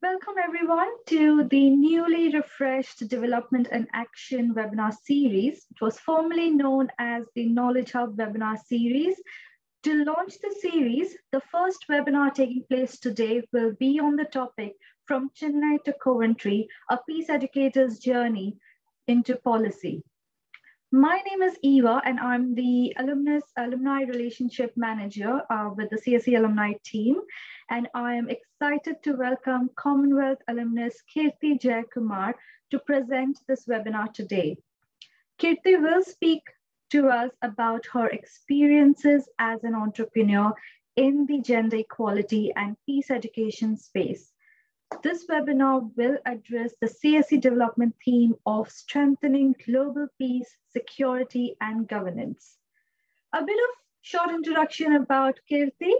Welcome everyone to the newly refreshed Development in Action webinar series. It was formerly known as the Knowledge Hub webinar series. To launch the series, the first webinar taking place today will be on the topic From Chennai to Coventry, a Peace Educator's Journey into Policy. My name is Eva, and I'm the alumnus alumni relationship manager uh, with the CSC alumni team. And I am excited to welcome Commonwealth alumnus Kirthi Jayakumar to present this webinar today. Kirthi will speak to us about her experiences as an entrepreneur in the gender equality and peace education space. This webinar will address the CSC development theme of strengthening global peace, security, and governance. A bit of short introduction about Kirthi.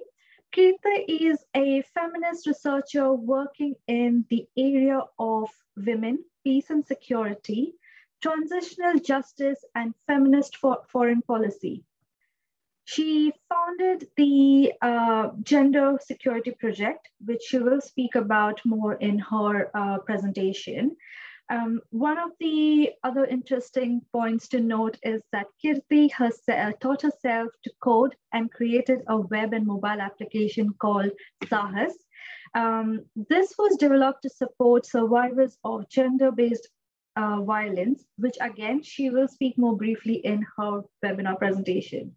Kirthi is a feminist researcher working in the area of women, peace and security, transitional justice, and feminist for foreign policy. She founded the uh, Gender Security Project, which she will speak about more in her uh, presentation. Um, one of the other interesting points to note is that Kirthi has uh, taught herself to code and created a web and mobile application called Sahas. Um, this was developed to support survivors of gender-based uh, violence, which again, she will speak more briefly in her webinar presentation.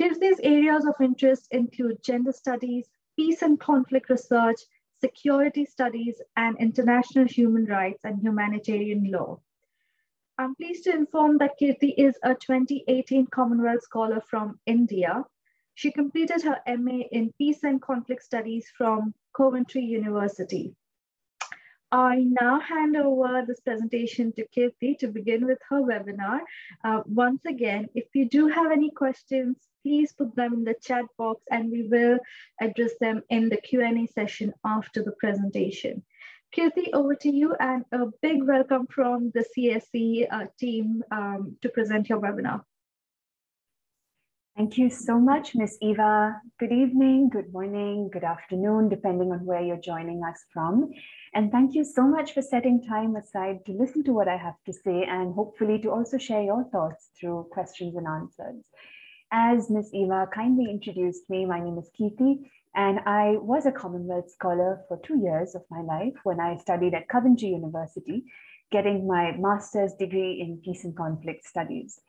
Kirthi's areas of interest include gender studies, peace and conflict research, security studies, and international human rights and humanitarian law. I'm pleased to inform that Kirthi is a 2018 Commonwealth Scholar from India. She completed her MA in Peace and Conflict Studies from Coventry University. I now hand over this presentation to Kirthi to begin with her webinar. Uh, once again, if you do have any questions, please put them in the chat box and we will address them in the Q&A session after the presentation. Kirthi, over to you and a big welcome from the CSC uh, team um, to present your webinar. Thank you so much, Miss Eva. Good evening, good morning, good afternoon, depending on where you're joining us from. And thank you so much for setting time aside to listen to what I have to say and hopefully to also share your thoughts through questions and answers. As Miss Eva kindly introduced me, my name is Kirthi, and I was a Commonwealth Scholar for two years of my life when I studied at Coventry University, getting my master's degree in peace and conflict studies.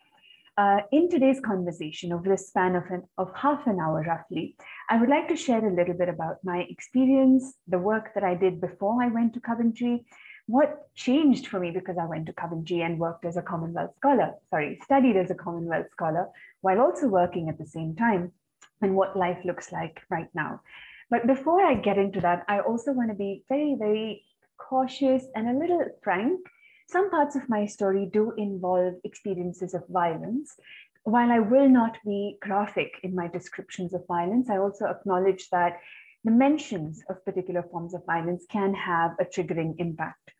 Uh, in today's conversation, over the span of, an, of half an hour roughly, I would like to share a little bit about my experience, the work that I did before I went to Coventry, what changed for me because I went to Coventry and worked as a Commonwealth Scholar, sorry, studied as a Commonwealth Scholar while also working at the same time, and what life looks like right now. But before I get into that, I also want to be very, very cautious and a little frank some parts of my story do involve experiences of violence. While I will not be graphic in my descriptions of violence, I also acknowledge that the mentions of particular forms of violence can have a triggering impact.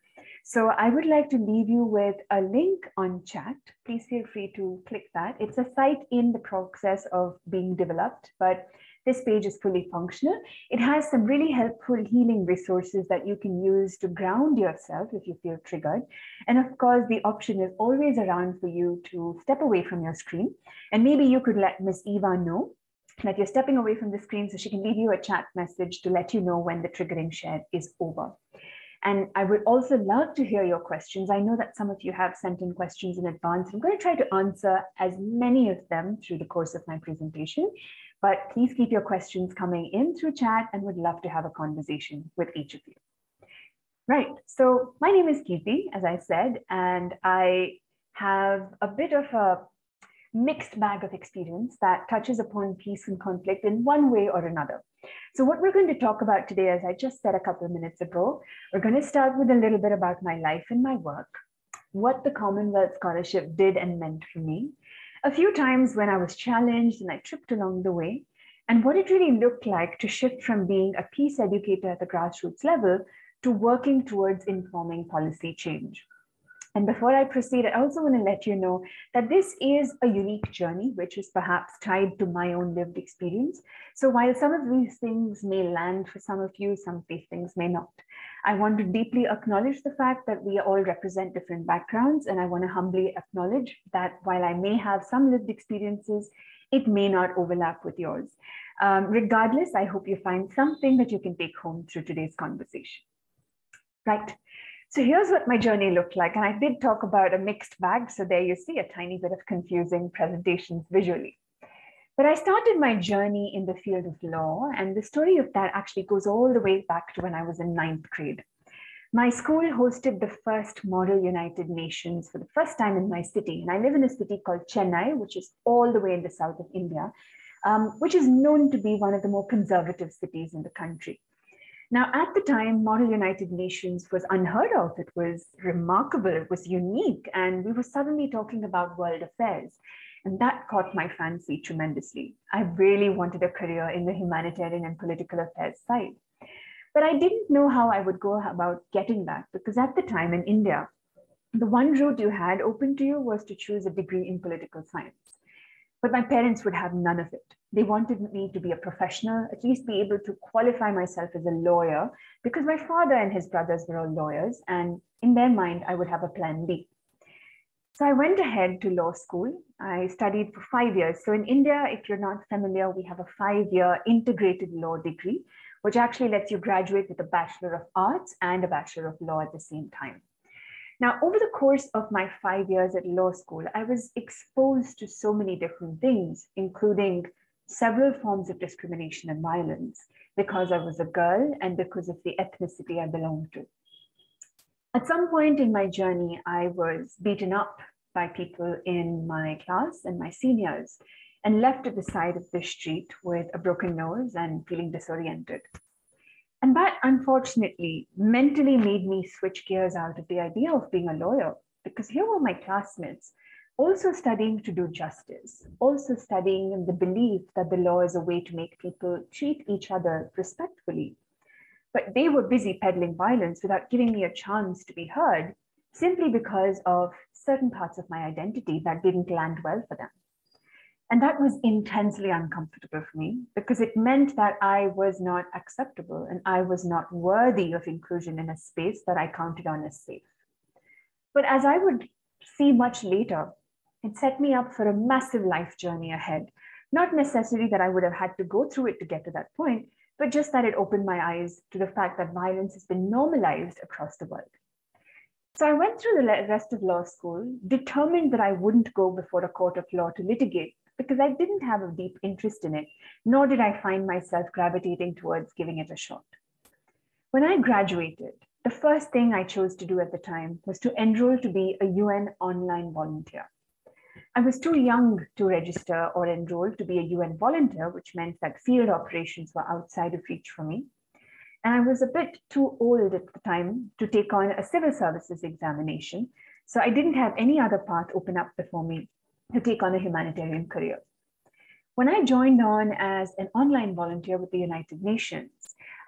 So I would like to leave you with a link on chat. Please feel free to click that. It's a site in the process of being developed, but this page is fully functional. It has some really helpful healing resources that you can use to ground yourself if you feel triggered. And of course, the option is always around for you to step away from your screen. And maybe you could let Miss Eva know that you're stepping away from the screen so she can leave you a chat message to let you know when the triggering share is over. And I would also love to hear your questions. I know that some of you have sent in questions in advance. I'm going to try to answer as many of them through the course of my presentation. But please keep your questions coming in through chat and would love to have a conversation with each of you. Right, so my name is Kirthi, as I said, and I have a bit of a mixed bag of experience that touches upon peace and conflict in one way or another. So what we're going to talk about today, as I just said a couple of minutes ago, we're going to start with a little bit about my life and my work, what the Commonwealth Scholarship did and meant for me, a few times when I was challenged and I tripped along the way, and what it really looked like to shift from being a peace educator at the grassroots level to working towards informing policy change. And before I proceed, I also want to let you know that this is a unique journey, which is perhaps tied to my own lived experience. So while some of these things may land for some of you, some of these things may not. I want to deeply acknowledge the fact that we all represent different backgrounds. And I want to humbly acknowledge that while I may have some lived experiences, it may not overlap with yours. Um, regardless, I hope you find something that you can take home through today's conversation. Right. So here's what my journey looked like. And I did talk about a mixed bag. So there you see a tiny bit of confusing presentations visually. But I started my journey in the field of law. And the story of that actually goes all the way back to when I was in ninth grade. My school hosted the first Model United Nations for the first time in my city. And I live in a city called Chennai, which is all the way in the south of India, um, which is known to be one of the more conservative cities in the country. Now, at the time, Model United Nations was unheard of. It was remarkable, it was unique, and we were suddenly talking about world affairs. And that caught my fancy tremendously. I really wanted a career in the humanitarian and political affairs side. But I didn't know how I would go about getting that because at the time in India, the one route you had open to you was to choose a degree in political science. But my parents would have none of it they wanted me to be a professional, at least be able to qualify myself as a lawyer, because my father and his brothers were all lawyers, and in their mind, I would have a plan B. So I went ahead to law school. I studied for five years. So in India, if you're not familiar, we have a five year integrated law degree, which actually lets you graduate with a Bachelor of Arts and a Bachelor of Law at the same time. Now, over the course of my five years at law school, I was exposed to so many different things, including several forms of discrimination and violence because I was a girl and because of the ethnicity I belonged to. At some point in my journey, I was beaten up by people in my class and my seniors and left at the side of the street with a broken nose and feeling disoriented. And that unfortunately mentally made me switch gears out of the idea of being a lawyer because here were my classmates also studying to do justice, also studying in the belief that the law is a way to make people treat each other respectfully. But they were busy peddling violence without giving me a chance to be heard simply because of certain parts of my identity that didn't land well for them. And that was intensely uncomfortable for me because it meant that I was not acceptable and I was not worthy of inclusion in a space that I counted on as safe. But as I would see much later, it set me up for a massive life journey ahead. Not necessarily that I would have had to go through it to get to that point, but just that it opened my eyes to the fact that violence has been normalized across the world. So I went through the rest of law school, determined that I wouldn't go before a court of law to litigate because I didn't have a deep interest in it, nor did I find myself gravitating towards giving it a shot. When I graduated, the first thing I chose to do at the time was to enroll to be a UN online volunteer. I was too young to register or enroll to be a UN volunteer, which meant that field operations were outside of reach for me. And I was a bit too old at the time to take on a civil services examination. So I didn't have any other path open up before me to take on a humanitarian career. When I joined on as an online volunteer with the United Nations,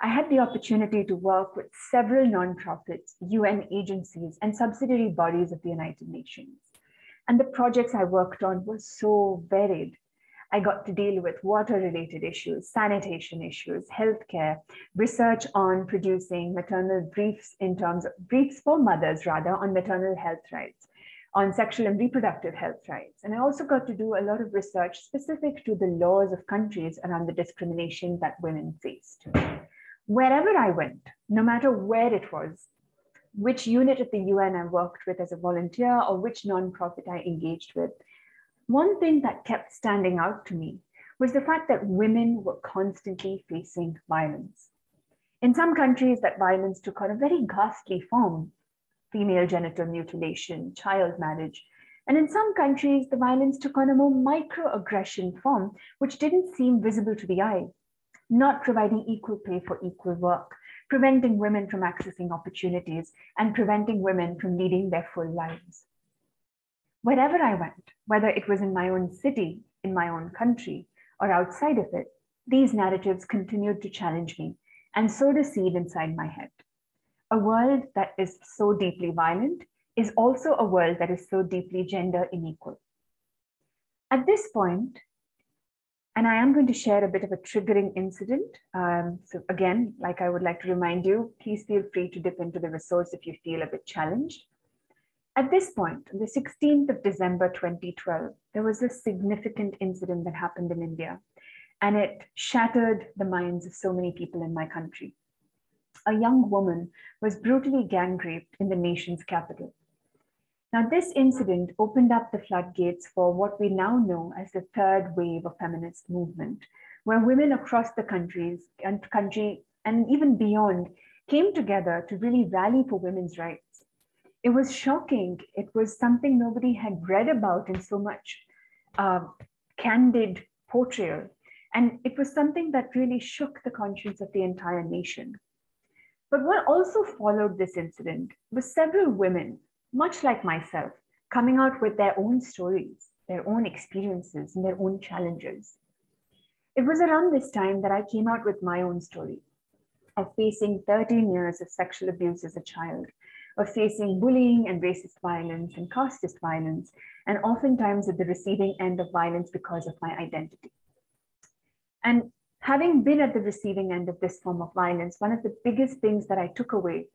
I had the opportunity to work with several nonprofits, UN agencies, and subsidiary bodies of the United Nations. And the projects I worked on were so varied. I got to deal with water related issues, sanitation issues, healthcare, research on producing maternal briefs in terms of briefs for mothers, rather, on maternal health rights, on sexual and reproductive health rights. And I also got to do a lot of research specific to the laws of countries around the discrimination that women faced. Wherever I went, no matter where it was, which unit at the UN I worked with as a volunteer or which nonprofit I engaged with, one thing that kept standing out to me was the fact that women were constantly facing violence. In some countries, that violence took on a very ghastly form female genital mutilation, child marriage. And in some countries, the violence took on a more microaggression form, which didn't seem visible to the eye, not providing equal pay for equal work, preventing women from accessing opportunities and preventing women from leading their full lives. Wherever I went, whether it was in my own city, in my own country, or outside of it, these narratives continued to challenge me and sowed a seed inside my head. A world that is so deeply violent is also a world that is so deeply gender unequal. At this point, and I am going to share a bit of a triggering incident. Um, so again, like I would like to remind you, please feel free to dip into the resource if you feel a bit challenged. At this point, on the 16th of December 2012, there was a significant incident that happened in India, and it shattered the minds of so many people in my country. A young woman was brutally gang raped in the nation's capital. Now, this incident opened up the floodgates for what we now know as the third wave of feminist movement, where women across the countries and country and even beyond came together to really rally for women's rights. It was shocking. It was something nobody had read about in so much uh, candid portrayal. And it was something that really shook the conscience of the entire nation. But what also followed this incident was several women much like myself, coming out with their own stories, their own experiences, and their own challenges. It was around this time that I came out with my own story of facing 13 years of sexual abuse as a child, of facing bullying and racist violence and casteist violence, and oftentimes at the receiving end of violence because of my identity. And having been at the receiving end of this form of violence, one of the biggest things that I took away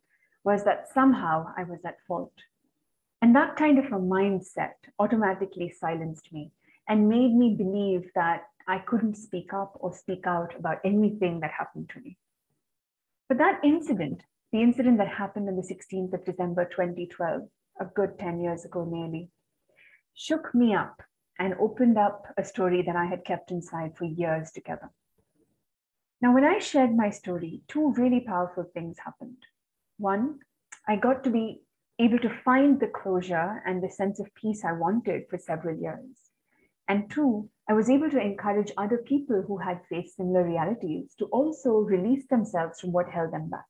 was that somehow I was at fault. And that kind of a mindset automatically silenced me and made me believe that I couldn't speak up or speak out about anything that happened to me. But that incident, the incident that happened on the 16th of December 2012, a good 10 years ago nearly, shook me up and opened up a story that I had kept inside for years together. Now, when I shared my story, two really powerful things happened. One, I got to be able to find the closure and the sense of peace I wanted for several years. And two, I was able to encourage other people who had faced similar realities to also release themselves from what held them back.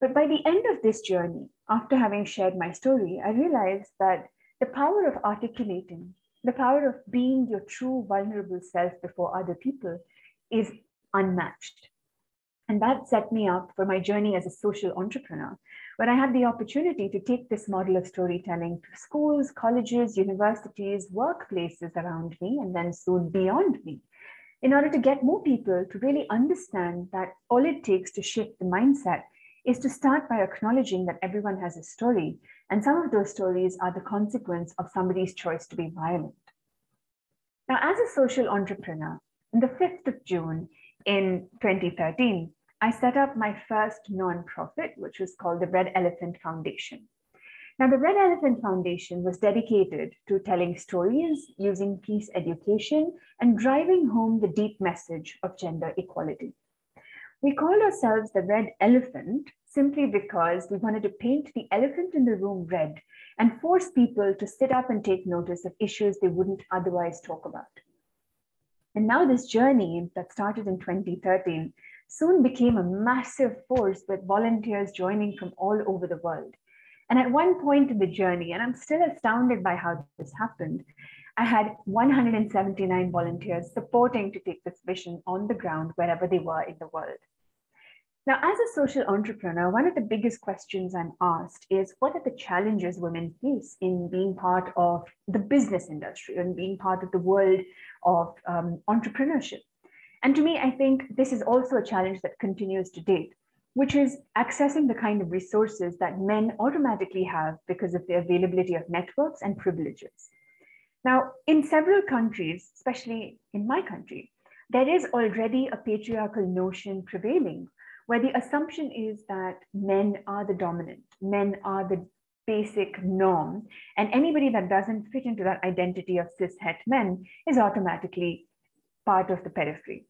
But by the end of this journey, after having shared my story, I realized that the power of articulating, the power of being your true vulnerable self before other people is unmatched. And that set me up for my journey as a social entrepreneur, where I had the opportunity to take this model of storytelling to schools, colleges, universities, workplaces around me, and then soon beyond me, in order to get more people to really understand that all it takes to shift the mindset is to start by acknowledging that everyone has a story, and some of those stories are the consequence of somebody's choice to be violent. Now, as a social entrepreneur, on the 5th of June in 2013, I set up my first nonprofit, which was called the Red Elephant Foundation. Now, the Red Elephant Foundation was dedicated to telling stories using peace education and driving home the deep message of gender equality. We called ourselves the Red Elephant simply because we wanted to paint the elephant in the room red and force people to sit up and take notice of issues they wouldn't otherwise talk about. And now, this journey that started in 2013 soon became a massive force with volunteers joining from all over the world. And at one point in the journey, and I'm still astounded by how this happened, I had 179 volunteers supporting to take this vision on the ground wherever they were in the world. Now, as a social entrepreneur, one of the biggest questions I'm asked is what are the challenges women face in being part of the business industry and being part of the world of um, entrepreneurship? And to me, I think this is also a challenge that continues to date, which is accessing the kind of resources that men automatically have because of the availability of networks and privileges. Now, in several countries, especially in my country, there is already a patriarchal notion prevailing where the assumption is that men are the dominant, men are the basic norm, and anybody that doesn't fit into that identity of cishet men is automatically part of the periphery.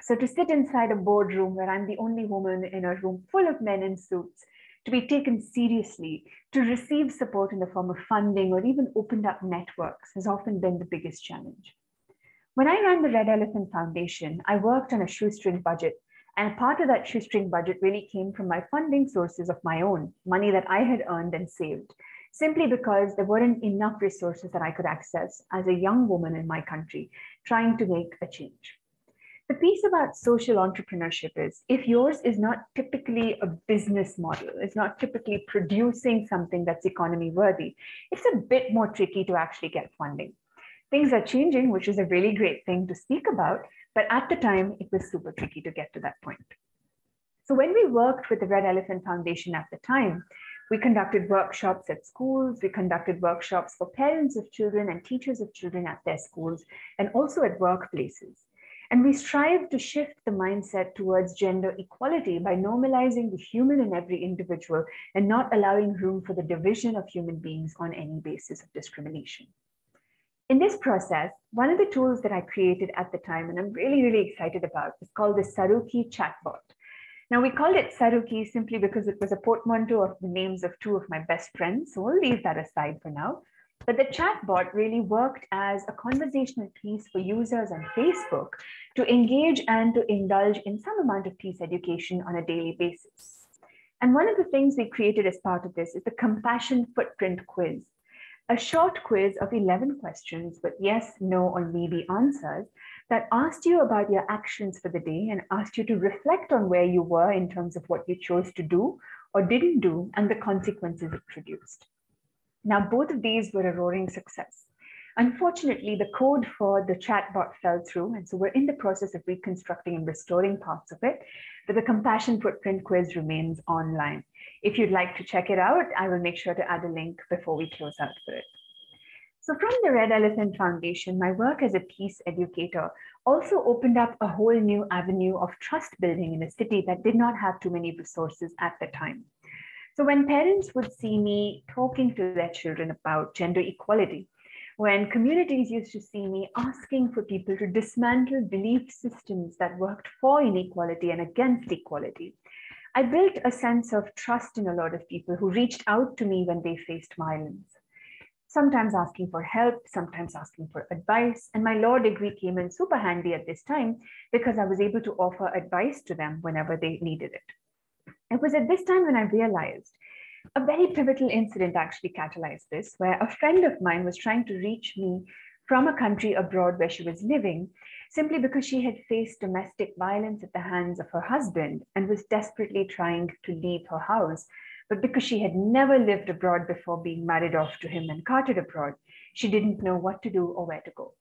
So to sit inside a boardroom where I'm the only woman in a room full of men in suits, to be taken seriously, to receive support in the form of funding or even opened up networks has often been the biggest challenge. When I ran the Red Elephant Foundation, I worked on a shoestring budget. And part of that shoestring budget really came from my funding sources of my own, money that I had earned and saved, simply because there weren't enough resources that I could access as a young woman in my country trying to make a change. The piece about social entrepreneurship is if yours is not typically a business model, it's not typically producing something that's economy worthy, it's a bit more tricky to actually get funding. Things are changing, which is a really great thing to speak about, but at the time, it was super tricky to get to that point. So when we worked with the Red Elephant Foundation at the time, we conducted workshops at schools, we conducted workshops for parents of children and teachers of children at their schools, and also at workplaces. And we strive to shift the mindset towards gender equality by normalizing the human in every individual and not allowing room for the division of human beings on any basis of discrimination. In this process, one of the tools that I created at the time, and I'm really, really excited about, is called the Saruki chatbot. Now, we called it Saruki simply because it was a portmanteau of the names of two of my best friends. So we'll leave that aside for now. But the chatbot really worked as a conversational piece for users on Facebook to engage and to indulge in some amount of peace education on a daily basis. And one of the things we created as part of this is the compassion footprint quiz, a short quiz of 11 questions with yes, no, or maybe answers that asked you about your actions for the day and asked you to reflect on where you were in terms of what you chose to do or didn't do and the consequences it produced. Now, both of these were a roaring success. Unfortunately, the code for the chatbot fell through, and so we're in the process of reconstructing and restoring parts of it, but the compassion footprint quiz remains online. If you'd like to check it out, I will make sure to add a link before we close out for it. So from the Red Elephant Foundation, my work as a peace educator also opened up a whole new avenue of trust building in a city that did not have too many resources at the time. So when parents would see me talking to their children about gender equality, when communities used to see me asking for people to dismantle belief systems that worked for inequality and against equality, I built a sense of trust in a lot of people who reached out to me when they faced violence. Sometimes asking for help, sometimes asking for advice. And my law degree came in super handy at this time because I was able to offer advice to them whenever they needed it. It was at this time when I realized a very pivotal incident actually catalyzed this, where a friend of mine was trying to reach me from a country abroad where she was living simply because she had faced domestic violence at the hands of her husband and was desperately trying to leave her house. But because she had never lived abroad before being married off to him and carted abroad, she didn't know what to do or where to go.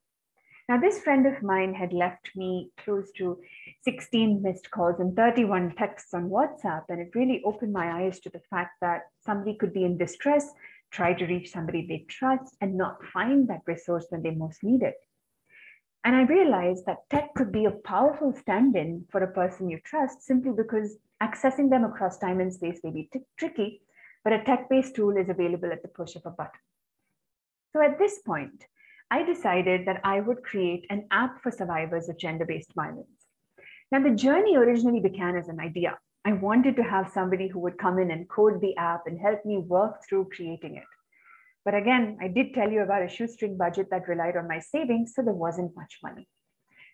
Now, this friend of mine had left me close to 16 missed calls and 31 texts on WhatsApp. And it really opened my eyes to the fact that somebody could be in distress, try to reach somebody they trust, and not find that resource when they most need it. And I realized that tech could be a powerful stand in for a person you trust simply because accessing them across time and space may be t- tricky, but a tech based tool is available at the push of a button. So at this point, I decided that I would create an app for survivors of gender based violence. Now, the journey originally began as an idea. I wanted to have somebody who would come in and code the app and help me work through creating it. But again, I did tell you about a shoestring budget that relied on my savings, so there wasn't much money.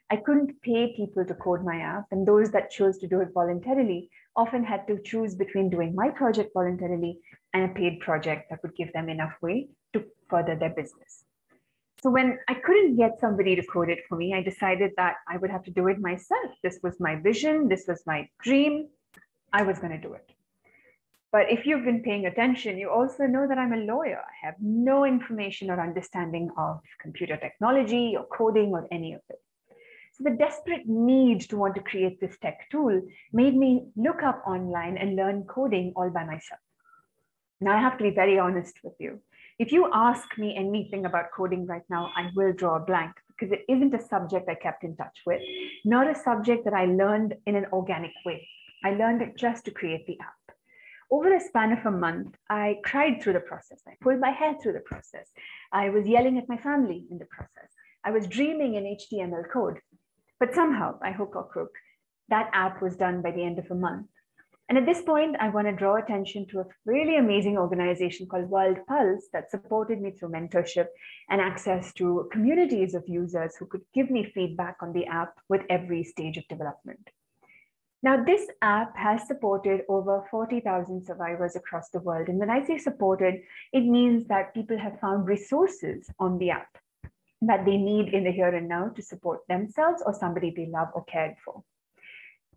I couldn't pay people to code my app, and those that chose to do it voluntarily often had to choose between doing my project voluntarily and a paid project that would give them enough way to further their business. So when I couldn't get somebody to code it for me, I decided that I would have to do it myself. This was my vision, this was my dream. I was going to do it. But if you've been paying attention, you also know that I'm a lawyer. I have no information or understanding of computer technology or coding or any of it. So the desperate need to want to create this tech tool made me look up online and learn coding all by myself. Now I have to be very honest with you. If you ask me anything about coding right now, I will draw a blank because it isn't a subject I kept in touch with, not a subject that I learned in an organic way. I learned it just to create the app. Over the span of a month, I cried through the process. I pulled my hair through the process. I was yelling at my family in the process. I was dreaming in HTML code. But somehow, by hook or crook, that app was done by the end of a month. And at this point, I want to draw attention to a really amazing organization called World Pulse that supported me through mentorship and access to communities of users who could give me feedback on the app with every stage of development. Now, this app has supported over 40,000 survivors across the world. And when I say supported, it means that people have found resources on the app. that they need in the here and now to support themselves or somebody they love or cared for.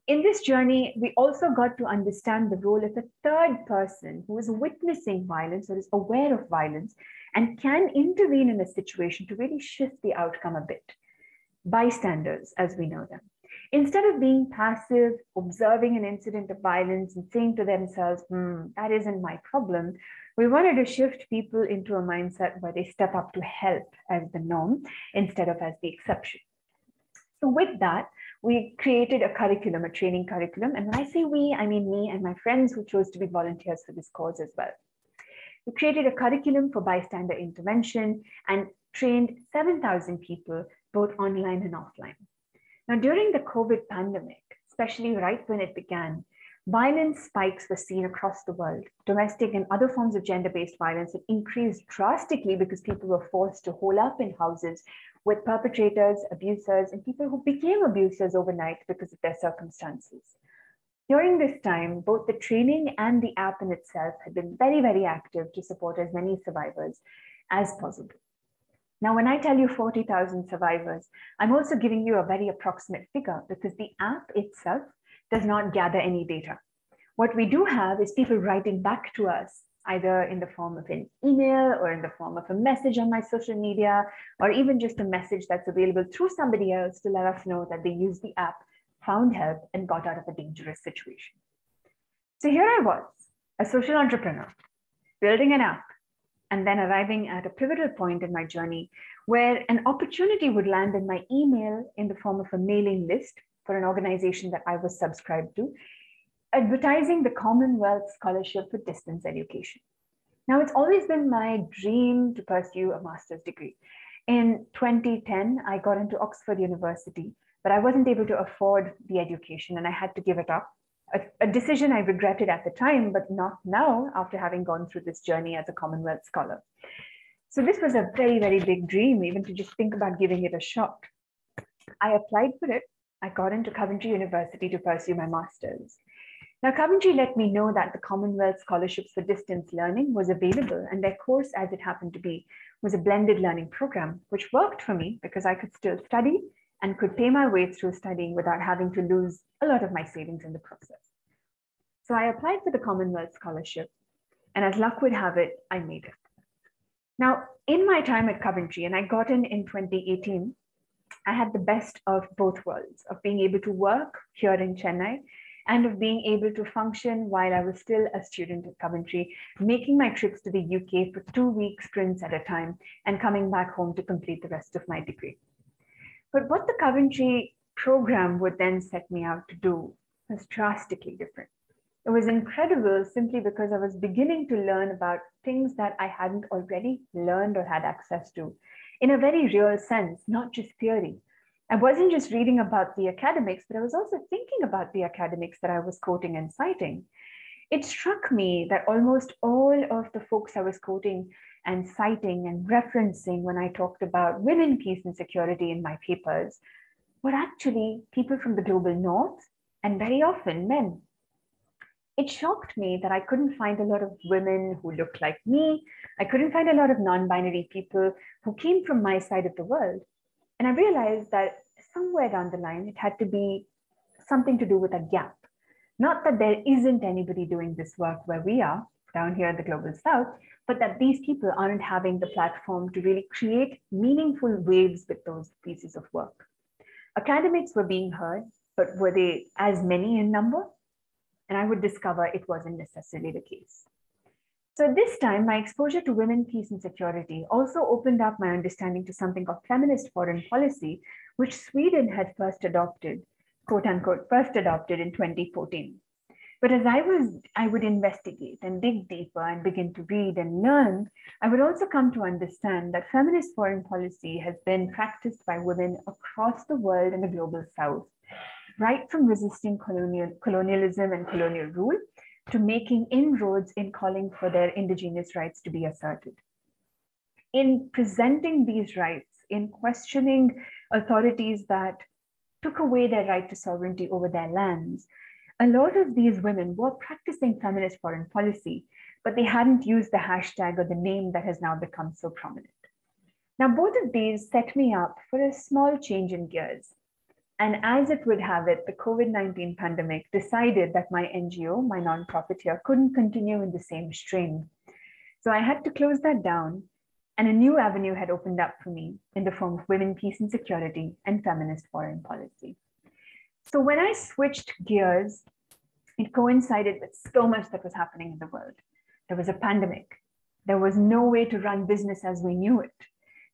In this journey, we also got to understand the role of a third person who is witnessing violence or is aware of violence and can intervene in a situation to really shift the outcome a bit. Bystanders, as we know them. Instead of being passive, observing an incident of violence and saying to themselves, hmm, that isn't my problem, we wanted to shift people into a mindset where they step up to help as the norm instead of as the exception. So, with that, we created a curriculum, a training curriculum. And when I say we, I mean me and my friends who chose to be volunteers for this cause as well. We created a curriculum for bystander intervention and trained 7,000 people, both online and offline. Now, during the COVID pandemic, especially right when it began, violence spikes were seen across the world. Domestic and other forms of gender based violence had increased drastically because people were forced to hole up in houses with perpetrators, abusers, and people who became abusers overnight because of their circumstances. During this time, both the training and the app in itself had been very, very active to support as many survivors as possible. Now, when I tell you 40,000 survivors, I'm also giving you a very approximate figure because the app itself does not gather any data. What we do have is people writing back to us, either in the form of an email or in the form of a message on my social media, or even just a message that's available through somebody else to let us know that they use the app found help, and got out of a dangerous situation. So here I was, a social entrepreneur, building an app, and then arriving at a pivotal point in my journey where an opportunity would land in my email in the form of a mailing list for an organization that I was subscribed to, advertising the Commonwealth Scholarship for Distance Education. Now, it's always been my dream to pursue a master's degree. In 2010, I got into Oxford University but I wasn't able to afford the education and I had to give it up. A, a, decision I regretted at the time, but not now after having gone through this journey as a Commonwealth scholar. So this was a very, very big dream, even to just think about giving it a shot. I applied for it. I got into Coventry University to pursue my master's. Now, Coventry let me know that the Commonwealth Scholarships for Distance Learning was available, and their course, as it happened to be, was a blended learning program, which worked for me because I could still study and could pay my way through studying without having to lose a lot of my savings in the process. So I applied for the Commonwealth Scholarship, and as luck would have it, I made it. Now, in my time at Coventry, and I got in in 2018, I had the best of both worlds of being able to work here in Chennai and of being able to function while I was still a student at Coventry, making my trips to the UK for two week sprints at a time and coming back home to complete the rest of my degree. But what the Coventry program would then set me out to do was drastically different. It was incredible simply because I was beginning to learn about things that I hadn't already learned or had access to in a very real sense, not just theory. I wasn't just reading about the academics, but I was also thinking about the academics that I was quoting and citing. It struck me that almost all of the folks I was quoting and citing and referencing when I talked about women, peace, and security in my papers were actually people from the global north and very often men. It shocked me that I couldn't find a lot of women who looked like me. I couldn't find a lot of non binary people who came from my side of the world. And I realized that somewhere down the line, it had to be something to do with a gap. Not that there isn't anybody doing this work where we are down here in the global south, but that these people aren't having the platform to really create meaningful waves with those pieces of work. Academics were being heard, but were they as many in number? And I would discover it wasn't necessarily the case. So this time, my exposure to women, peace, and security also opened up my understanding to something called feminist foreign policy, which Sweden had first adopted, quote unquote, first adopted in 2014. But as I was, I would investigate and dig deeper and begin to read and learn, I would also come to understand that feminist foreign policy has been practiced by women across the world in the global south, right from resisting colonial, colonialism and colonial rule to making inroads in calling for their indigenous rights to be asserted. In presenting these rights, in questioning authorities that took away their right to sovereignty over their lands, a lot of these women were practicing feminist foreign policy, but they hadn't used the hashtag or the name that has now become so prominent. Now, both of these set me up for a small change in gears. And as it would have it, the COVID 19 pandemic decided that my NGO, my nonprofit here, couldn't continue in the same stream. So I had to close that down, and a new avenue had opened up for me in the form of women, peace and security, and feminist foreign policy. So when I switched gears, it coincided with so much that was happening in the world. There was a pandemic. There was no way to run business as we knew it.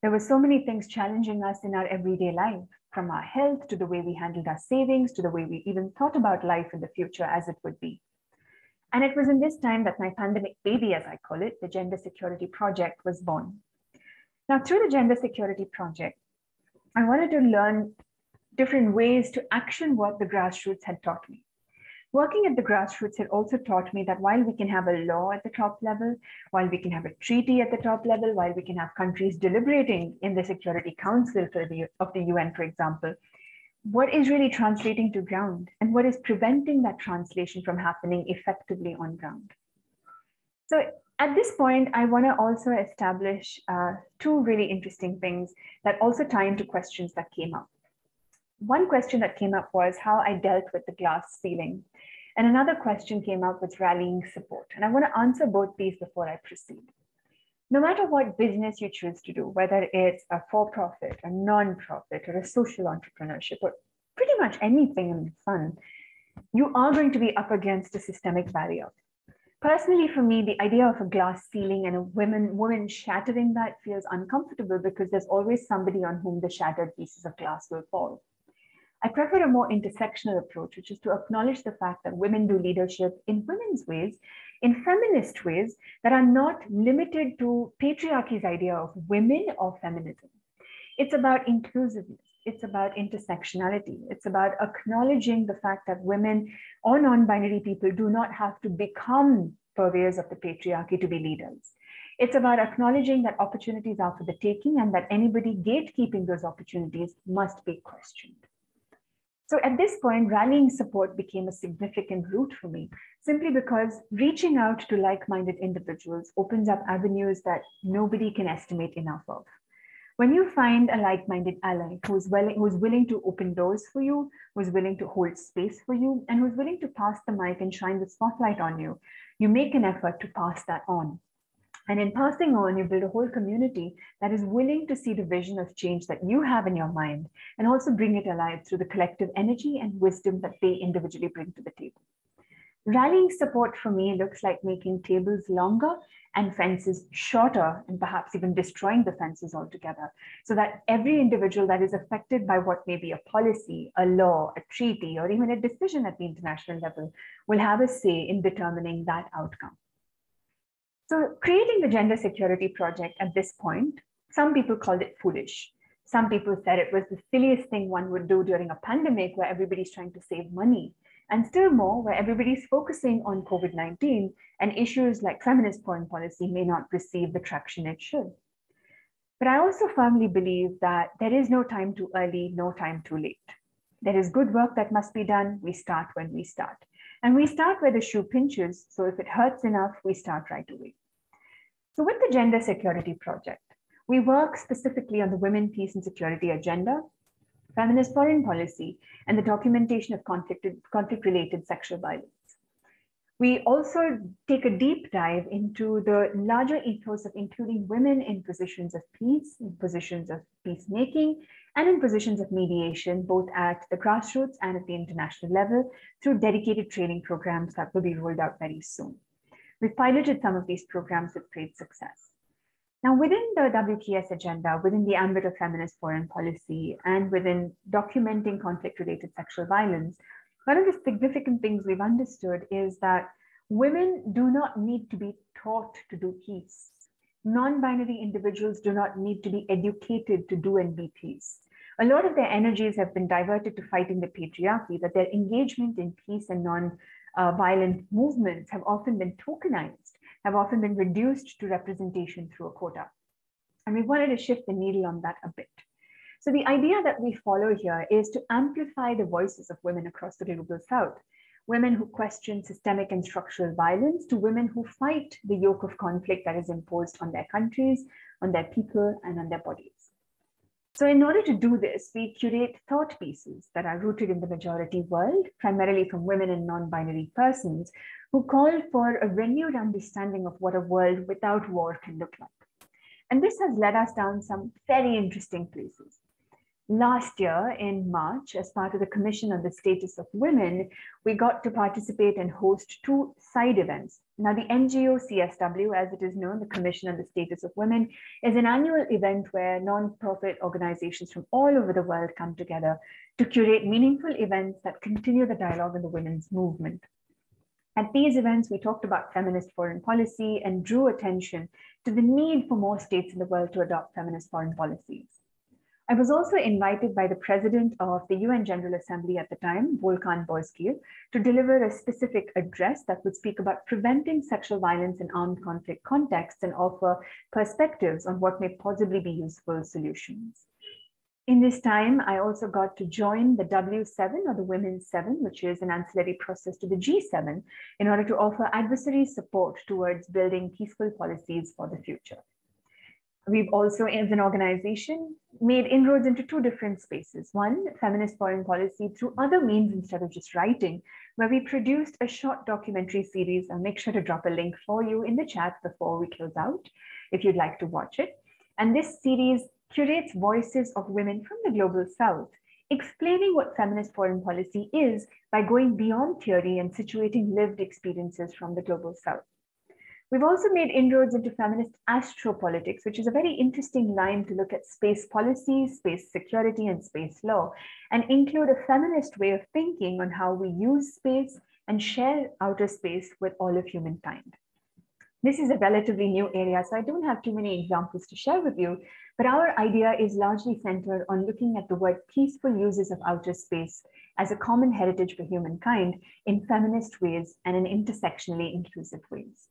There were so many things challenging us in our everyday life, from our health to the way we handled our savings to the way we even thought about life in the future as it would be. And it was in this time that my pandemic baby, as I call it, the Gender Security Project, was born. Now, through the Gender Security Project, I wanted to learn different ways to action what the grassroots had taught me. Working at the grassroots had also taught me that while we can have a law at the top level, while we can have a treaty at the top level, while we can have countries deliberating in the Security Council the, of the UN, for example, what is really translating to ground and what is preventing that translation from happening effectively on ground? So at this point, I want to also establish uh, two really interesting things that also tie into questions that came up. One question that came up was how I dealt with the glass ceiling. And another question came up with rallying support. And I want to answer both these before I proceed. No matter what business you choose to do, whether it's a for profit, a non profit, or a social entrepreneurship, or pretty much anything in the fun, you are going to be up against a systemic barrier. Personally, for me, the idea of a glass ceiling and a woman, woman shattering that feels uncomfortable because there's always somebody on whom the shattered pieces of glass will fall. I prefer a more intersectional approach, which is to acknowledge the fact that women do leadership in women's ways, in feminist ways that are not limited to patriarchy's idea of women or feminism. It's about inclusiveness. It's about intersectionality. It's about acknowledging the fact that women or non binary people do not have to become purveyors of the patriarchy to be leaders. It's about acknowledging that opportunities are for the taking and that anybody gatekeeping those opportunities must be questioned. So at this point, rallying support became a significant route for me, simply because reaching out to like-minded individuals opens up avenues that nobody can estimate enough of. When you find a like-minded ally who's, willing, who's willing to open doors for you, who's willing to hold space for you, and who's willing to pass the mic and shine the spotlight on you, you make an effort to pass that on. And in passing on, you build a whole community that is willing to see the vision of change that you have in your mind and also bring it alive through the collective energy and wisdom that they individually bring to the table. Rallying support for me looks like making tables longer and fences shorter, and perhaps even destroying the fences altogether, so that every individual that is affected by what may be a policy, a law, a treaty, or even a decision at the international level will have a say in determining that outcome. So creating the gender security project at this point, some people called it foolish. Some people said it was the silliest thing one would do during a pandemic where everybody's trying to save money. And still more, where everybody's focusing on COVID 19 and issues like feminist foreign policy may not receive the traction it should. But I also firmly believe that there is no time too early, no time too late. There is good work that must be done. We start when we start. And we start where the shoe pinches. So if it hurts enough, we start right away. So with the Gender Security Project, we work specifically on the Women, Peace and Security agenda, feminist foreign policy, and the documentation of conflict-related sexual violence. We also take a deep dive into the larger ethos of including women in positions of peace, in positions of peacemaking, and in positions of mediation, both at the grassroots and at the international level, through dedicated training programs that will be rolled out very soon. We've piloted some of these programs with great success. Now, within the WPS agenda, within the ambit of feminist foreign policy, and within documenting conflict related sexual violence, one of the significant things we've understood is that women do not need to be taught to do peace. Non binary individuals do not need to be educated to do and be peace. A lot of their energies have been diverted to fighting the patriarchy, that their engagement in peace and non uh, violent movements have often been tokenized, have often been reduced to representation through a quota. And we wanted to shift the needle on that a bit. So the idea that we follow here is to amplify the voices of women across the global south, women who question systemic and structural violence to women who fight the yoke of conflict that is imposed on their countries, on their people, and on their bodies. So in order to do this, we curate thought pieces that are rooted in the majority world, primarily from women and non-binary persons, who call for a renewed understanding of what a world without war can look like. And this has led us down some very interesting places. Last year in March, as part of the Commission on the Status of Women, we got to participate and host two side events. Now, the NGO CSW, as it is known, the Commission on the Status of Women, is an annual event where non-profit organizations from all over the world come together to curate meaningful events that continue the dialogue in the women's movement. At these events, we talked about feminist foreign policy and drew attention to the need for more states in the world to adopt feminist foreign policies. I was also invited by the president of the UN General Assembly at the time, Volkan Bozkir, to deliver a specific address that would speak about preventing sexual violence in armed conflict contexts and offer perspectives on what may possibly be useful solutions. In this time, I also got to join the W7 or the Women's Seven, which is an ancillary process to the G7, in order to offer adversary support towards building peaceful policies for the future. We've also, as an organization, made inroads into two different spaces. One, feminist foreign policy through other means instead of just writing, where we produced a short documentary series. I'll make sure to drop a link for you in the chat before we close out, if you'd like to watch it. And this series curates voices of women from the global south, explaining what feminist foreign policy is by going beyond theory and situating lived experiences from the global south. We've also made inroads into feminist astropolitics, which is a very interesting line to look at space policy, space security, and space law, and include a feminist way of thinking on how we use space and share outer space with all of humankind. This is a relatively new area, so I don't have too many examples to share with you, but our idea is largely centered on looking at the word peaceful uses of outer space as a common heritage for humankind in feminist ways and in intersectionally inclusive ways.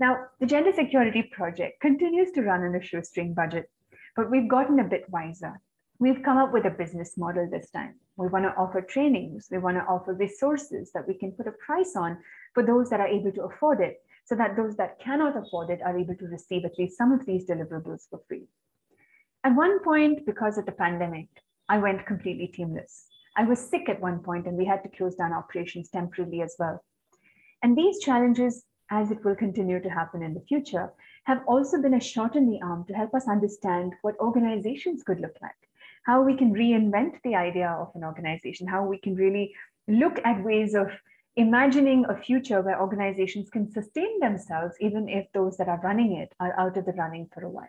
Now, the Gender Security Project continues to run on a shoestring budget, but we've gotten a bit wiser. We've come up with a business model this time. We want to offer trainings, we want to offer resources that we can put a price on for those that are able to afford it, so that those that cannot afford it are able to receive at least some of these deliverables for free. At one point, because of the pandemic, I went completely teamless. I was sick at one point and we had to close down operations temporarily as well. And these challenges as it will continue to happen in the future, have also been a shot in the arm to help us understand what organizations could look like, how we can reinvent the idea of an organization, how we can really look at ways of imagining a future where organizations can sustain themselves, even if those that are running it are out of the running for a while.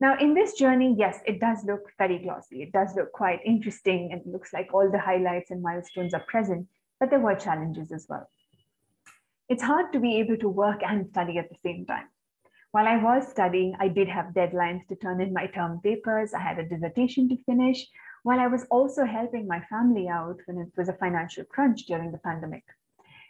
Now, in this journey, yes, it does look very glossy. It does look quite interesting and looks like all the highlights and milestones are present, but there were challenges as well it's hard to be able to work and study at the same time. While I was studying, I did have deadlines to turn in my term papers. I had a dissertation to finish, while I was also helping my family out when it was a financial crunch during the pandemic.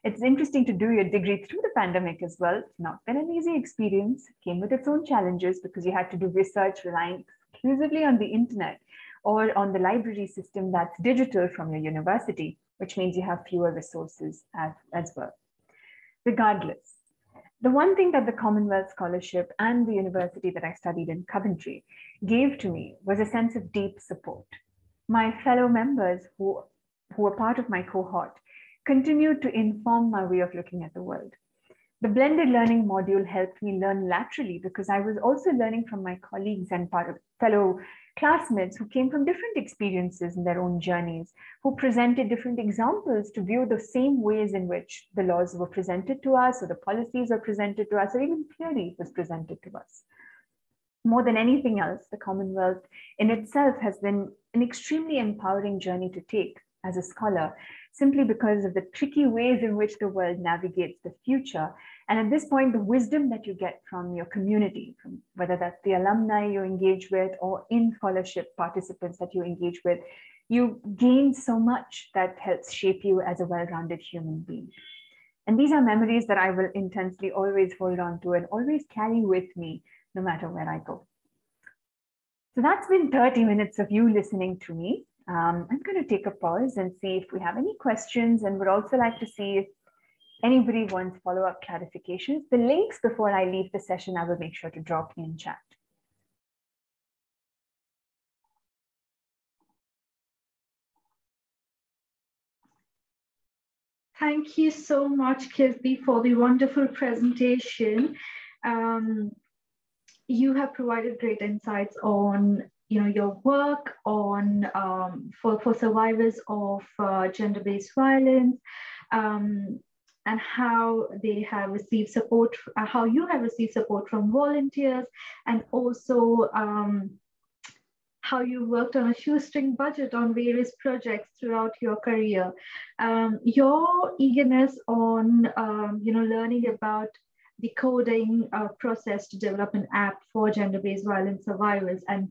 It's interesting to do your degree through the pandemic as well. It's not been an easy experience. It came with its own challenges because you had to do research relying exclusively on the internet or on the library system that's digital from your university, which means you have fewer resources as, as well regardless. The one thing that the Commonwealth Scholarship and the university that I studied in Coventry gave to me was a sense of deep support. My fellow members who, who were part of my cohort continued to inform my way of looking at the world. The blended learning module helped me learn laterally because I was also learning from my colleagues and part of fellow classmates who came from different experiences in their own journeys, who presented different examples to view the same ways in which the laws were presented to us, or the policies were presented to us, or even theory was presented to us. More than anything else, the Commonwealth in itself has been an extremely empowering journey to take as a scholar, simply because of the tricky ways in which the world navigates the future and at this point, the wisdom that you get from your community, from whether that's the alumni you engage with or in fellowship participants that you engage with, you gain so much that helps shape you as a well-rounded human being. And these are memories that I will intensely always hold on to and always carry with me no matter where I go. So that's been 30 minutes of you listening to me. Um, I'm going to take a pause and see if we have any questions and would also like to see if anybody wants follow-up clarifications, the links before I leave the session, I will make sure to drop in chat. Thank you so much, Kirthi, for the wonderful presentation. Um, you have provided great insights on you know your work on um, for, for survivors of uh, gender-based violence um, and how they have received support, uh, how you have received support from volunteers, and also um, how you worked on a shoestring budget on various projects throughout your career. Um, your eagerness on, um, you know, learning about the coding uh, process to develop an app for gender-based violence survivors and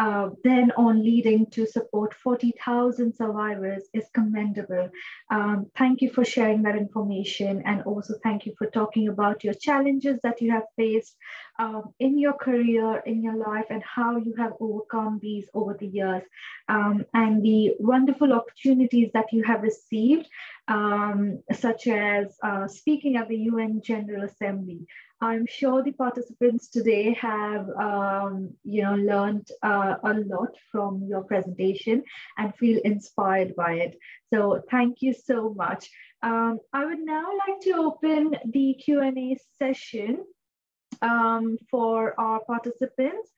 uh, then on leading to support 40,000 survivors is commendable. Um, thank you for sharing that information and also thank you for talking about your challenges that you have faced um, in your career, in your life, and how you have overcome these over the years um, and the wonderful opportunities that you have received, um, such as uh, speaking at the UN General Assembly. I'm sure the participants today have, um, you know, learned uh, a lot from your presentation and feel inspired by it. So thank you so much. Um, I would now like to open the Q&A session um, for our participants.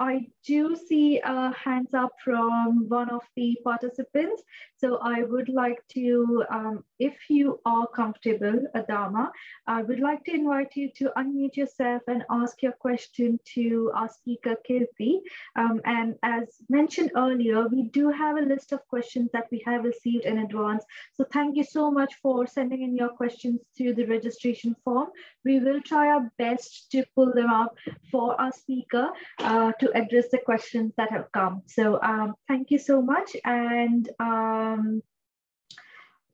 I do see a hands up from one of the participants. So I would like to, um, if you are comfortable, Adama, I would like to invite you to unmute yourself and ask your question to our speaker, Kirthi. Um, and as mentioned earlier, we do have a list of questions that we have received in advance. So thank you so much for sending in your questions to the registration form. We will try our best to pull them up for our speaker uh, to address the questions that have come. So um, thank you so much. And um,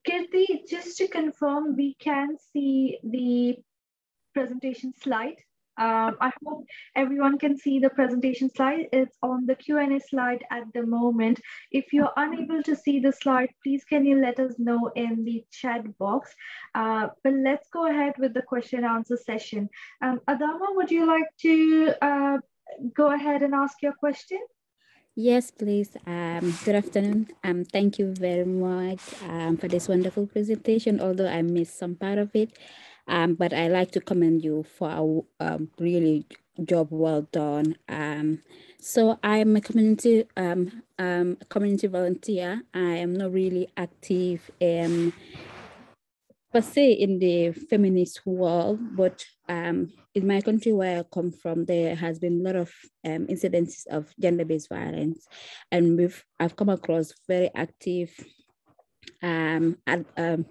Kirthi, just to confirm, we can see the presentation slide um, I hope everyone can see the presentation slide. It's on the Q&A slide at the moment. If you're unable to see the slide, please can you let us know in the chat box. Uh, but let's go ahead with the question answer session. Um, Adama, would you like to uh, go ahead and ask your question? Yes, please. Um, good afternoon. Um, thank you very much um, for this wonderful presentation, although I missed some part of it. Um, but I like to commend you for a um, really job well done. Um, so I'm a community um, um, community volunteer. I am not really active um, per se in the feminist world, but um, in my country where I come from, there has been a lot of um, incidences of gender-based violence, and we've I've come across very active um, ad, um,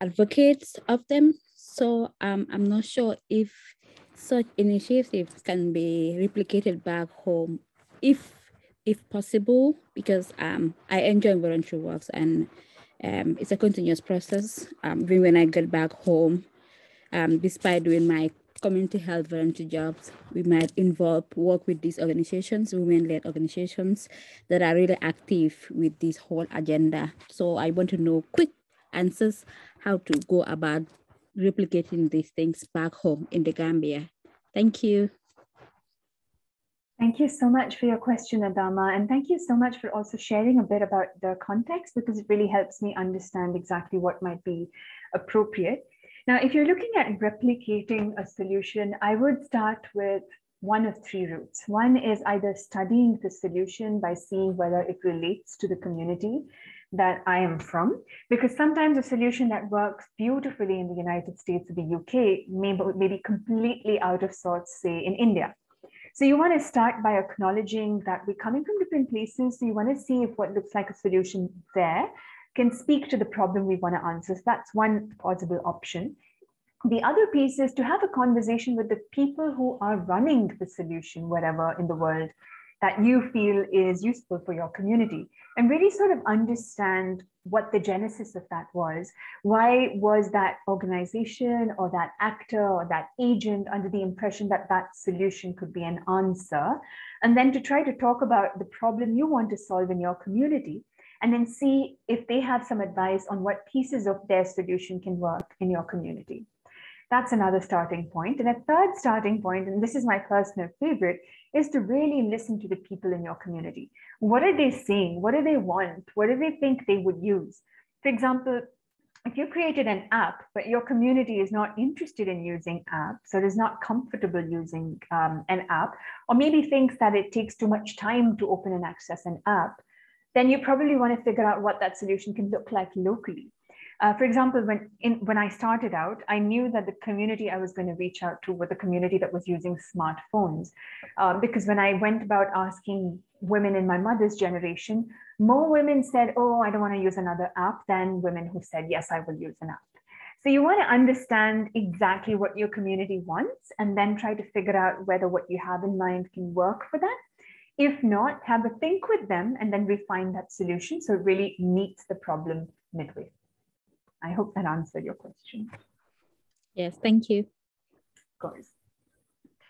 advocates of them. So um, I'm not sure if such initiatives can be replicated back home, if if possible, because um, I enjoy voluntary works and um, it's a continuous process. Even when I get back home, um, despite doing my community health volunteer jobs, we might involve work with these organizations, women-led organizations that are really active with this whole agenda. So I want to know quick answers how to go about replicating these things back home in the Gambia. Thank you. Thank you so much for your question, Adama. And thank you so much for also sharing a bit about the context because it really helps me understand exactly what might be appropriate. Now, if you're looking at replicating a solution, I would start with one of three routes. One is either studying the solution by seeing whether it relates to the community that I am from, because sometimes a solution that works beautifully in the United States or the UK may, may be completely out of sorts, say in India. So you want to start by acknowledging that we're coming from different places. So you want to see if what looks like a solution there can speak to the problem we want to answer. So that's one possible option. The other piece is to have a conversation with the people who are running the solution wherever in the world that you feel is useful for your community and really sort of understand what the genesis of that was. Why was that organization or that actor or that agent under the impression that that solution could be an answer? And then to try to talk about the problem you want to solve in your community and then see if they have some advice on what pieces of their solution can work in your community. That's another starting point. And a third starting point, and this is my personal favorite, is to really listen to the people in your community. What are they saying? What do they want? What do they think they would use? For example, if you created an app, but your community is not interested in using apps or is not comfortable using um, an app, or maybe thinks that it takes too much time to open and access an app, then you probably want to figure out what that solution can look like locally. Uh, for example, when in, when I started out, I knew that the community I was going to reach out to was the community that was using smartphones, uh, because when I went about asking women in my mother's generation, more women said, "Oh, I don't want to use another app," than women who said, "Yes, I will use an app." So you want to understand exactly what your community wants, and then try to figure out whether what you have in mind can work for that. If not, have a think with them and then refine that solution so it really meets the problem midway. I hope that answered your question. Yes, thank you. Of course.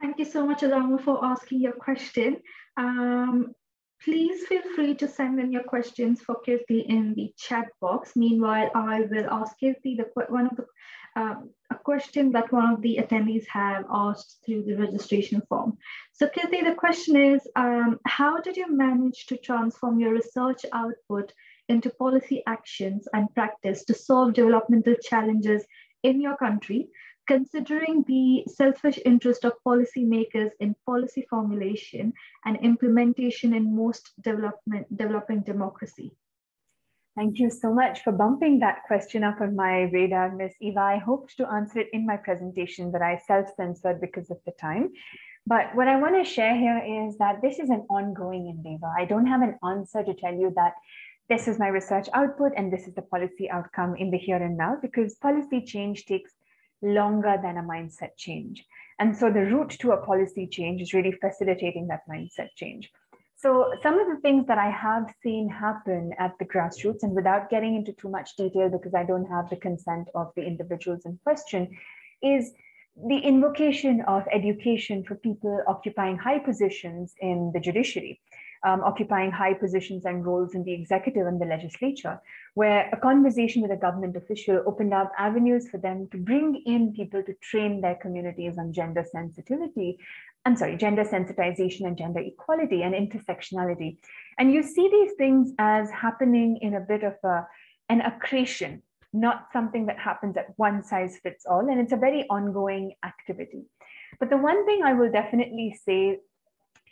Thank you so much, Adama, for asking your question. Um, please feel free to send in your questions for Kirthi in the chat box. Meanwhile, I will ask Kirthi the one of the um, a question that one of the attendees have asked through the registration form. So Kirthi, the question is, um, how did you manage to transform your research output into policy actions and practice to solve developmental challenges in your country, considering the selfish interest of policymakers in policy formulation and implementation in most development, developing democracy? Thank you so much for bumping that question up on my radar, Ms. Eva. I hoped to answer it in my presentation, but I self-censored because of the time. But what I want to share here is that this is an ongoing endeavor. I don't have an answer to tell you that this is my research output and this is the policy outcome in the here and now because policy change takes longer than a mindset change. And so the route to a policy change is really facilitating that mindset change. So some of the things that I have seen happen at the grassroots and without getting into too much detail because I don't have the consent of the individuals in question is the invocation of education for people occupying high positions in the judiciary um, occupying high positions and roles in the executive and the legislature, where a conversation with a government official opened up avenues for them to bring in people to train their communities on gender sensitivity. I'm sorry, gender sensitization and gender equality and intersectionality. And you see these things as happening in a bit of a, an accretion, not something that happens at one size fits all. And it's a very ongoing activity. But the one thing I will definitely say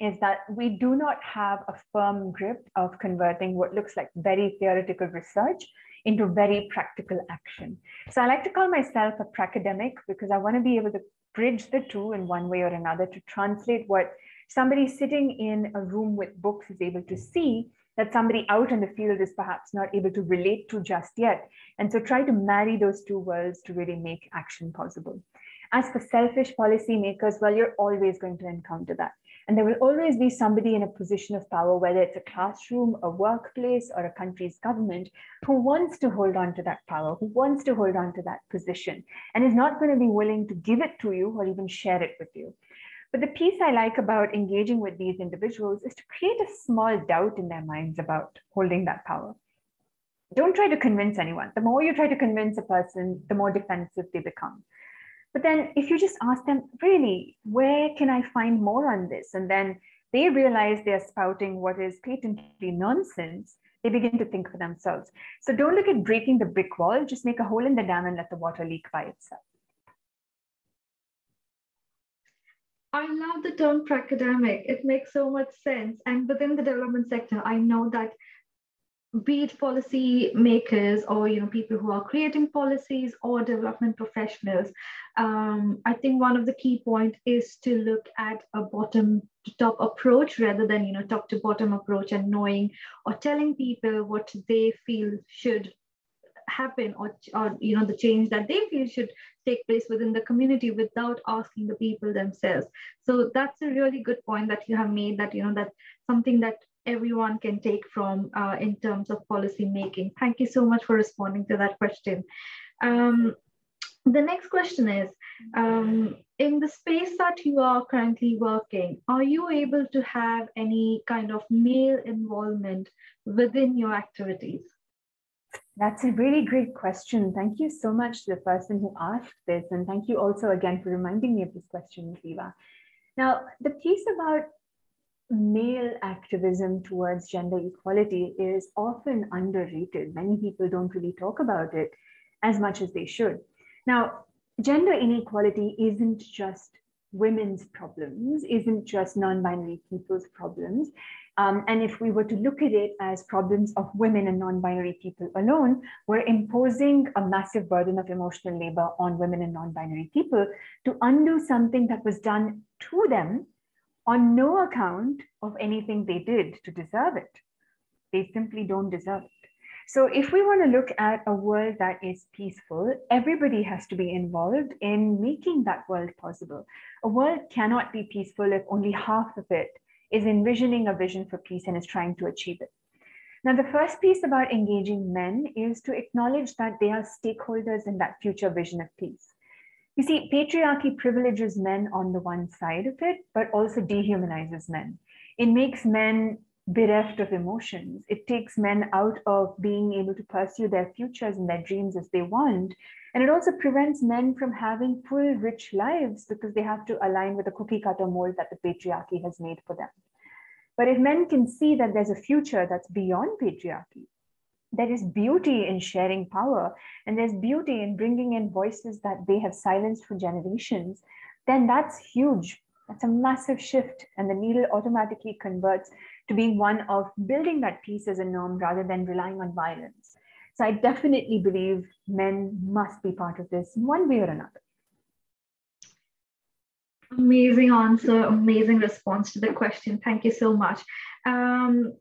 is that we do not have a firm grip of converting what looks like very theoretical research into very practical action. So I like to call myself a pracademic because I want to be able to bridge the two in one way or another to translate what somebody sitting in a room with books is able to see that somebody out in the field is perhaps not able to relate to just yet. And so try to marry those two worlds to really make action possible. As for selfish policymakers, well, you're always going to encounter that. And there will always be somebody in a position of power, whether it's a classroom, a workplace, or a country's government, who wants to hold on to that power, who wants to hold on to that position, and is not going to be willing to give it to you or even share it with you. But the piece I like about engaging with these individuals is to create a small doubt in their minds about holding that power. Don't try to convince anyone. The more you try to convince a person, the more defensive they become. But then if you just ask them, really, where can I find more on this? And then they realize they're spouting what is patently nonsense, they begin to think for themselves. So don't look at breaking the brick wall, just make a hole in the dam and let the water leak by itself. I love the term pracademic. It makes so much sense. And within the development sector, I know that be it policy makers or you know people who are creating policies or development professionals um, i think one of the key point is to look at a bottom to top approach rather than you know top to bottom approach and knowing or telling people what they feel should happen or, or you know the change that they feel should take place within the community without asking the people themselves. So that's a really good point that you have made that you know that something that everyone can take from uh, in terms of policy making. Thank you so much for responding to that question. Um, the next question is um, in the space that you are currently working are you able to have any kind of male involvement within your activities that's a really great question. Thank you so much to the person who asked this. And thank you also again for reminding me of this question, Eva. Now, the piece about male activism towards gender equality is often underrated. Many people don't really talk about it as much as they should. Now, gender inequality isn't just women's problems, isn't just non binary people's problems. Um, and if we were to look at it as problems of women and non binary people alone, we're imposing a massive burden of emotional labor on women and non binary people to undo something that was done to them on no account of anything they did to deserve it. They simply don't deserve it. So, if we want to look at a world that is peaceful, everybody has to be involved in making that world possible. A world cannot be peaceful if only half of it is envisioning a vision for peace and is trying to achieve it. Now, the first piece about engaging men is to acknowledge that they are stakeholders in that future vision of peace. You see, patriarchy privileges men on the one side of it, but also dehumanizes men. It makes men bereft of emotions. It takes men out of being able to pursue their futures and their dreams as they want. And it also prevents men from having full, rich lives because they have to align with the cookie cutter mold that the patriarchy has made for them. But if men can see that there's a future that's beyond patriarchy, there is beauty in sharing power, and there's beauty in bringing in voices that they have silenced for generations, then that's huge. That's a massive shift, and the needle automatically converts to being one of building that peace as a norm rather than relying on violence. So I definitely believe men must be part of this one way or another. Amazing answer, amazing response to the question. Thank you so much. Um,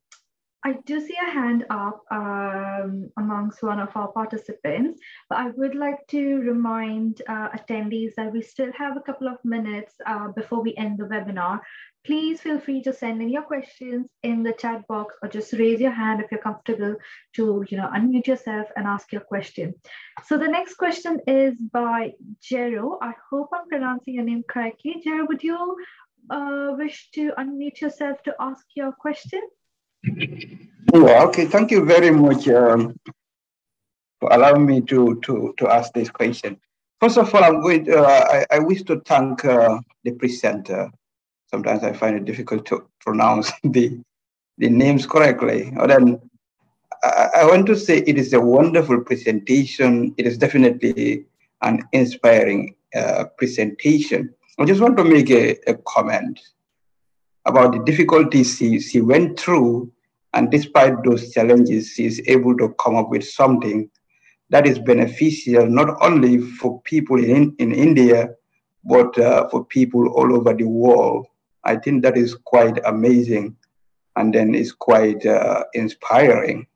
I do see a hand up um, amongst one of our participants, but I would like to remind uh, attendees that we still have a couple of minutes uh, before we end the webinar. Please feel free to send in your questions in the chat box or just raise your hand if you're comfortable to you know, unmute yourself and ask your question. So the next question is by Jero. I hope I'm pronouncing your name correctly. Jero, would you uh, wish to unmute yourself to ask your question? Yeah, okay, thank you very much um, for allowing me to, to, to ask this question. First of all, I'm going uh, I, I, wish to thank uh, the presenter. Sometimes I find it difficult to pronounce the, the names correctly. And then I, I want to say it is a wonderful presentation. It is definitely an inspiring uh, presentation. I just want to make a, a comment about the difficulties she, she went through and despite those challenges, she is able to come up with something that is beneficial not only for people in, in India, but uh, for people all over the world. I think that is quite amazing and then it's quite uh, inspiring.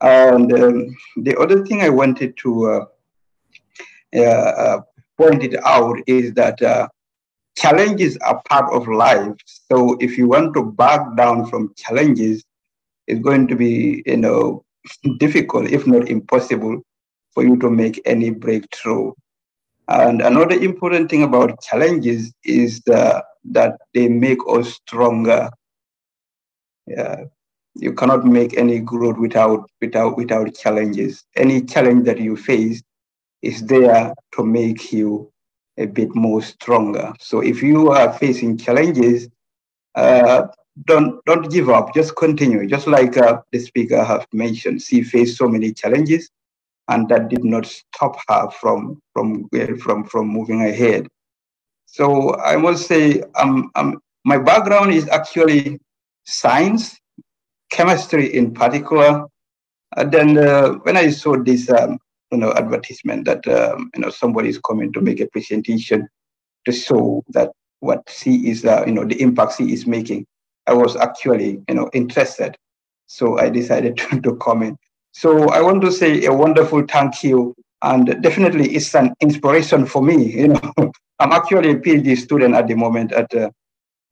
And um, the other thing I wanted to uh, uh point it out is that uh, challenges are part of life. So if you want to back down from challenges, it's going to be, you know, difficult, if not impossible, for you to make any breakthrough. And another important thing about challenges is that they make us stronger. Yeah. You cannot make any growth without without without challenges. Any challenge that you face is there to make you a bit more stronger. So if you are facing challenges, uh, don't don't give up. Just continue. Just like uh, the speaker have mentioned, she faced so many challenges, and that did not stop her from from from from moving ahead. So I must say, um, um, my background is actually science, chemistry in particular. And then uh, when I saw this, um, you know, advertisement that um, you know somebody is coming to make a presentation to show that what she is, uh, you know, the impact she is making, I was actually, you know, interested. So I decided to, to comment. So I want to say a wonderful thank you. And definitely it's an inspiration for me. You know, I'm actually a PhD student at the moment at, uh,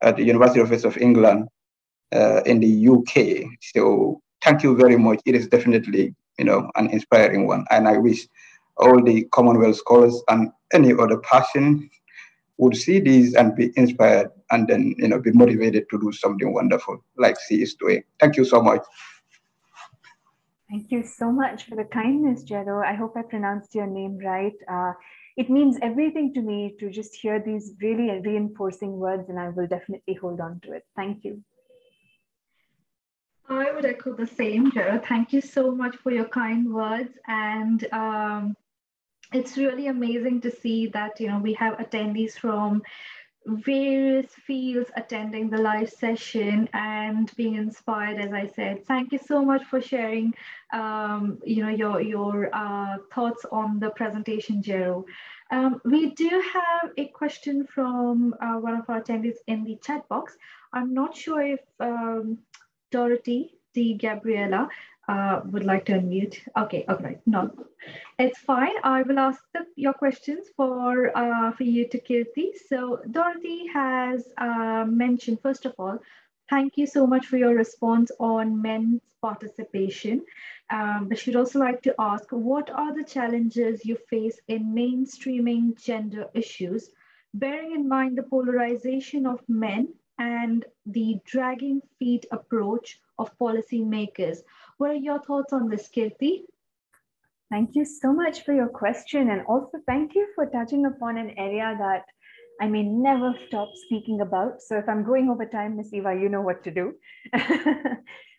at the University of West of England uh, in the UK. So thank you very much. It is definitely, you know, an inspiring one. And I wish all the Commonwealth scholars and any other person would see these and be inspired and then you know be motivated to do something wonderful like she is doing. Thank you so much. Thank you so much for the kindness, Jero. I hope I pronounced your name right. Uh, it means everything to me to just hear these really reinforcing words, and I will definitely hold on to it. Thank you. I would echo the same, Jero. Thank you so much for your kind words. And um, it's really amazing to see that, you know, we have attendees from various fields attending the live session and being inspired as i said. Thank you so much for sharing um, you know your your uh, thoughts on the presentation jero. Um, we do have a question from uh, one of our attendees in the chat box. I'm not sure if um, dorothy d. Gabriela uh, would like to unmute. Okay, okay, no, it's fine. I will ask the, your questions for uh, for you to Kirthi. So Dorothy has uh, mentioned, first of all, thank you so much for your response on men's participation. Um, but she'd also like to ask, what are the challenges you face in mainstreaming gender issues, bearing in mind the polarization of men and the dragging feet approach of policymakers. What are your thoughts on this, Kirthi? Thank you so much for your question. And also thank you for touching upon an area that I may never stop speaking about. So if I'm going over time, Miss Eva, you know what to do.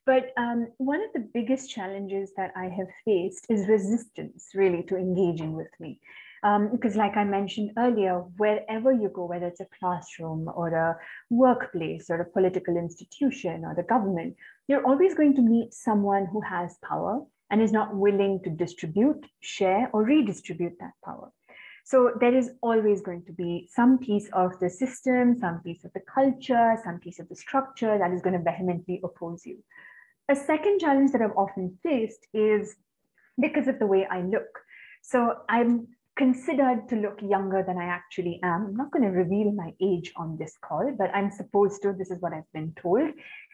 but um, one of the biggest challenges that I have faced is resistance really to engaging with me. Um, because like I mentioned earlier, wherever you go, whether it's a classroom or a workplace or a political institution or the government, you're always going to meet someone who has power and is not willing to distribute, share, or redistribute that power. So there is always going to be some piece of the system, some piece of the culture, some piece of the structure that is going to vehemently oppose you. A second challenge that I've often faced is because of the way I look. So I'm considered to look younger than I actually am. I'm not going to reveal my age on this call, but I'm supposed to. This is what I've been told.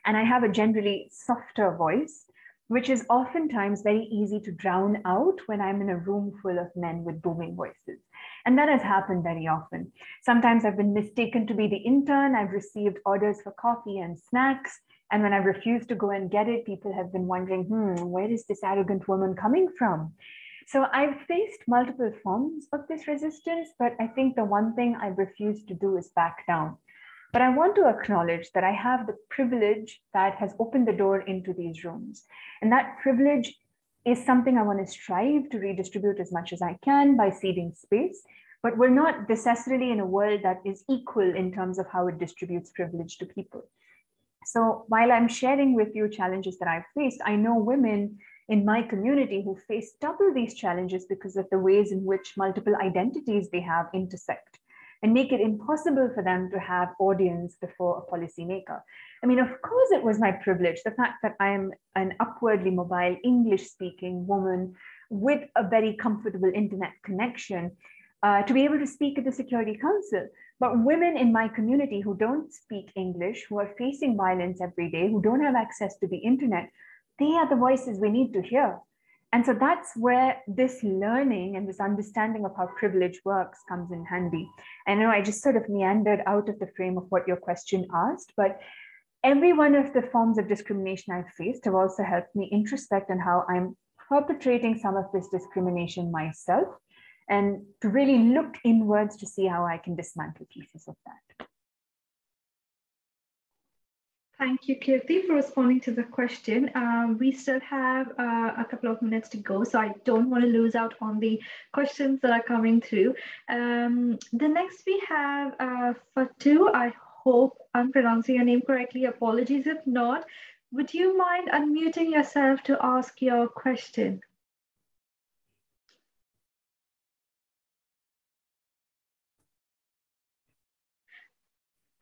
And I have a generally softer voice, which is oftentimes very easy to drown out when I'm in a room full of men with booming voices. And that has happened very often. Sometimes I've been mistaken to be the intern. I've received orders for coffee and snacks. And when I've refused to go and get it, people have been wondering, hmm, where is this arrogant woman coming from? So I've faced multiple forms of this resistance, but I think the one thing I refuse to do is back down. But I want to acknowledge that I have the privilege that has opened the door into these rooms. And that privilege is something I want to strive to redistribute as much as I can by ceding space. But we're not necessarily in a world that is equal in terms of how it distributes privilege to people. So while I'm sharing with you challenges that I've faced, I know women in my community who face double these challenges because of the ways in which multiple identities they have intersect and make it impossible for them to have audience before a policymaker. I mean, of course, it was my privilege, the fact that I am an upwardly mobile English speaking woman with a very comfortable internet connection uh, to be able to speak at the Security Council. But women in my community who don't speak English, who are facing violence every day, who don't have access to the internet, they are the voices we need to hear. And so that's where this learning and this understanding of how privilege works comes in handy. I know I just sort of meandered out of the frame of what your question asked, but every one of the forms of discrimination I've faced have also helped me introspect on how I'm perpetrating some of this discrimination myself and to really look inwards to see how I can dismantle pieces of that. Thank you, Kirthi, for responding to the question. Um, we still have uh, a couple of minutes to go, so I don't want to lose out on the questions that are coming through. Um, the next we have uh, Fatu. I hope I'm pronouncing your name correctly. Apologies if not. Would you mind unmuting yourself to ask your question?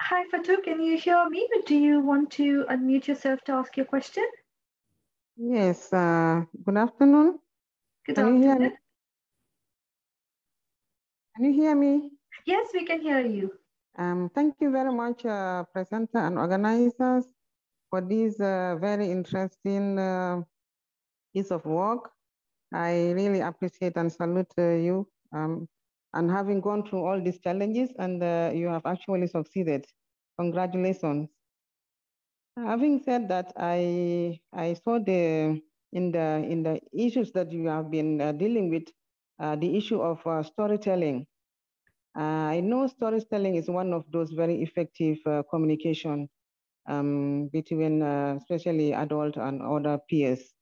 Hi, Fatou, can you hear me? Do you want to unmute yourself to ask your question? Yes, uh, good afternoon. Good can afternoon. You hear me? Can you hear me? Yes, we can hear you. Um, thank you very much, uh, presenter and organizers, for this uh, very interesting uh, piece of work. I really appreciate and salute uh, you um, and having gone through all these challenges and uh, you have actually succeeded. Congratulations. Having said that, I I saw the in the in the issues that you have been uh, dealing with, uh, the issue of uh, storytelling. Uh, I know storytelling is one of those very effective uh, communication um, between especially adult and other peers.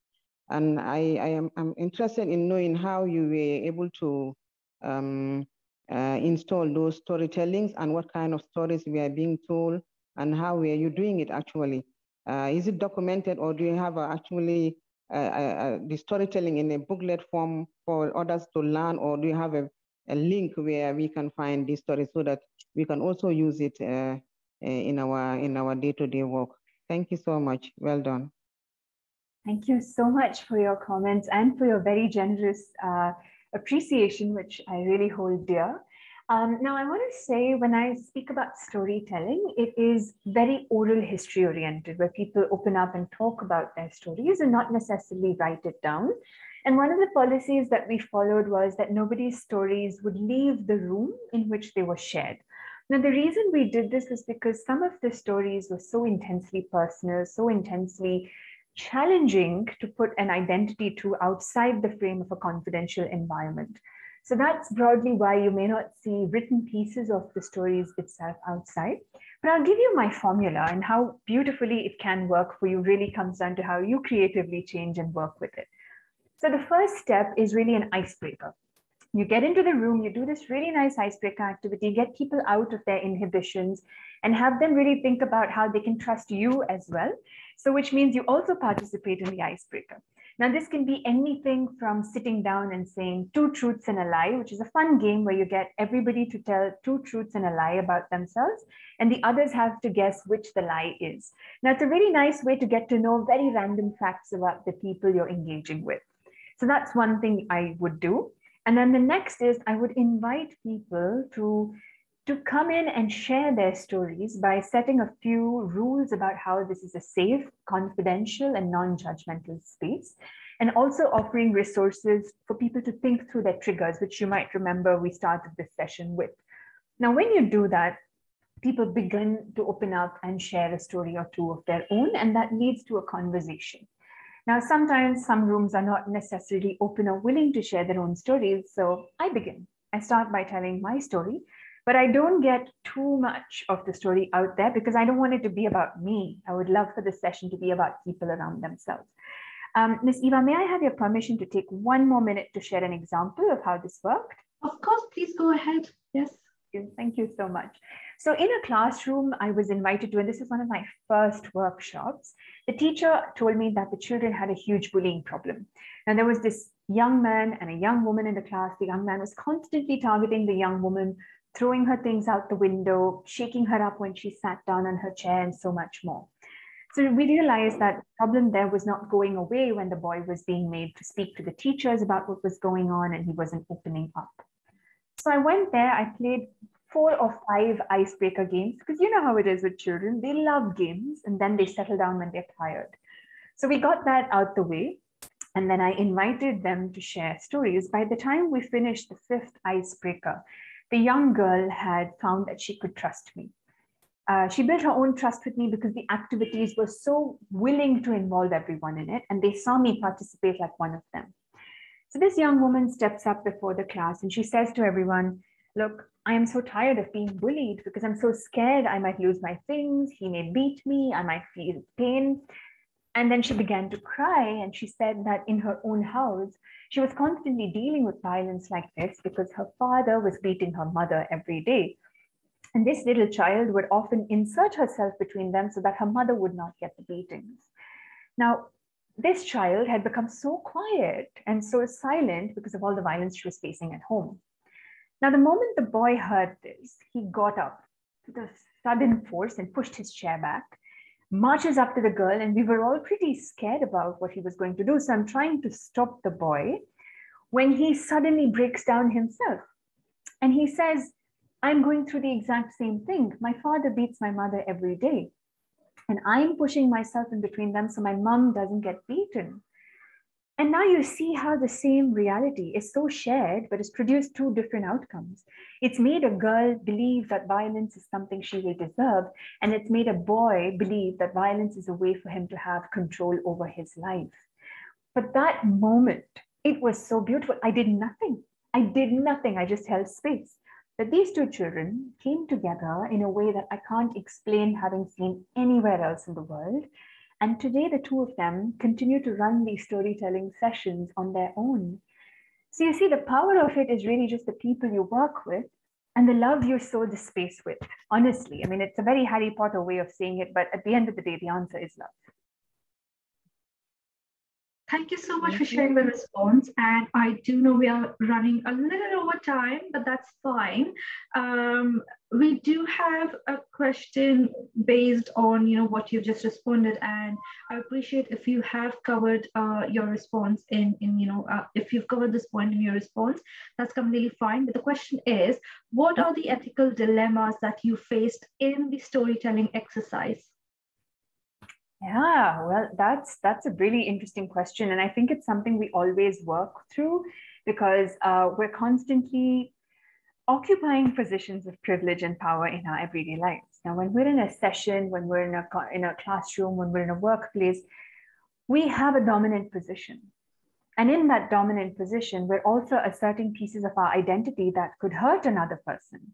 And I, I am I'm interested in knowing how you were able to um, install those storytellings and what kind of stories we are being told and how are you doing it actually? Uh, is it documented or do you have uh, actually uh, the storytelling in a booklet form for others to learn or do you have a, a link where we can find these stories so that we can also use it in our in our day-to-day -day work? Thank you so much. Well done. Thank you so much for your comments and for your very generous uh, appreciation, which I really hold dear. Um, now, I want to say when I speak about storytelling, it is very oral history oriented, where people open up and talk about their stories and not necessarily write it down. And one of the policies that we followed was that nobody's stories would leave the room in which they were shared. Now, the reason we did this was because some of the stories were so intensely personal, so intensely challenging to put an identity to outside the frame of a confidential environment. So that's broadly why you may not see written pieces of the stories itself outside. But I'll give you my formula and how beautifully it can work for you really comes down to how you creatively change and work with it. So the first step is really an icebreaker. You get into the room, you do this really nice icebreaker activity, get people out of their inhibitions and have them really think about how they can trust you as well. So which means you also participate in the icebreaker. Now, this can be anything from sitting down and saying two truths and a lie, which is a fun game where you get everybody to tell two truths and a lie about themselves, and the others have to guess which the lie is. Now, it's a really nice way to get to know very random facts about the people you're engaging with. So that's one thing I would do. And then the next is I would invite people to to come in and share their stories by setting a few rules about how this is a safe, confidential, and non judgmental space, and also offering resources for people to think through their triggers, which you might remember we started this session with. Now, when you do that, people begin to open up and share a story or two of their own, and that leads to a conversation. Now, sometimes some rooms are not necessarily open or willing to share their own stories, so I begin. I start by telling my story, but I don't get too much of the story out there because I don't want it to be about me. I would love for the session to be about people around themselves. Um, Ms. Eva, may I have your permission to take one more minute to share an example of how this worked? Of course, please go ahead. Yes. Thank you, Thank you so much. So in a classroom, I was invited to, and this is one of my first workshops, the teacher told me that the children had a huge bullying problem. And there was this young man and a young woman in the class. The young man was constantly targeting the young woman throwing her things out the window, shaking her up when she sat down on her chair, and so much more. So we realized that the problem there was not going away when the boy was being made to speak to the teachers about what was going on and he wasn't opening up. So I went there, I played four or five icebreaker games because you know how it is with children. They love games and then they settle down when they're tired. So we got that out the way. And then I invited them to share stories. By the time we finished the fifth icebreaker, the young girl had found that she could trust me. Uh, she built her own trust with me because the activities were so willing to involve everyone in it, and they saw me participate like one of them. So this young woman steps up before the class and she says to everyone, Look, I am so tired of being bullied because I'm so scared I might lose my things. He may beat me. I might feel pain. And then she began to cry and she said that in her own house, she was constantly dealing with violence like this because her father was beating her mother every day. And this little child would often insert herself between them so that her mother would not get the beatings. Now, this child had become so quiet and so silent because of all the violence she was facing at home. Now, the moment the boy heard this, he got up with a sudden force and pushed his chair back marches up to the girl, and we were all pretty scared about what he was going to do. So I'm trying to stop the boy when he suddenly breaks down himself. And he says, I'm going through the exact same thing. My father beats my mother every day. And I'm pushing myself in between them so my mom doesn't get beaten. And now you see how the same reality is so shared, but it's produced two different outcomes. It's made a girl believe that violence is something she will deserve, and it's made a boy believe that violence is a way for him to have control over his life. But that moment, it was so beautiful. I did nothing. I did nothing. I just held space. But these two children came together in a way that I can't explain having seen anywhere else in the world. And today, the two of them continue to run these storytelling sessions on their own. So you see, the power of it is really just the people you work with and the love you sow the space with. Honestly, I mean, it's a very Harry Potter way of saying it, but at the end of the day, the answer is love. Thank you so much for sharing the response. And I do know we are running a little over time, but that's fine. Um, we do have a question based on you know what you've just responded, and I appreciate if you have covered uh, your response in in you know uh, if you've covered this point in your response, that's completely fine. But the question is, what are the ethical dilemmas that you faced in the storytelling exercise? Yeah, well, that's that's a really interesting question, and I think it's something we always work through because uh, we're constantly occupying positions of privilege and power in our everyday lives. Now, when we're in a session, when we're in a in a classroom, when we're in a workplace, we have a dominant position, and in that dominant position, we're also asserting pieces of our identity that could hurt another person,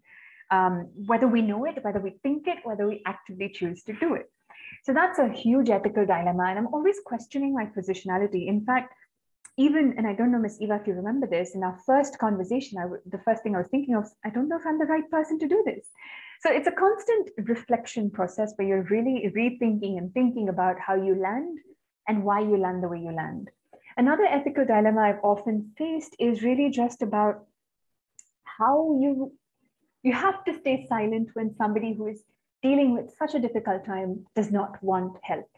um, whether we know it, whether we think it, whether we actively choose to do it. So that's a huge ethical dilemma. And I'm always questioning my positionality. In fact, even, and I don't know, Miss Eva, if you remember this, in our first conversation, w- the first thing I was thinking of, I don't know if I'm the right person to do this. So it's a constant reflection process where you're really rethinking and thinking about how you land and why you land the way you land. Another ethical dilemma I've often faced is really just about how you you have to stay silent when somebody who is dealing with such a difficult time does not want help.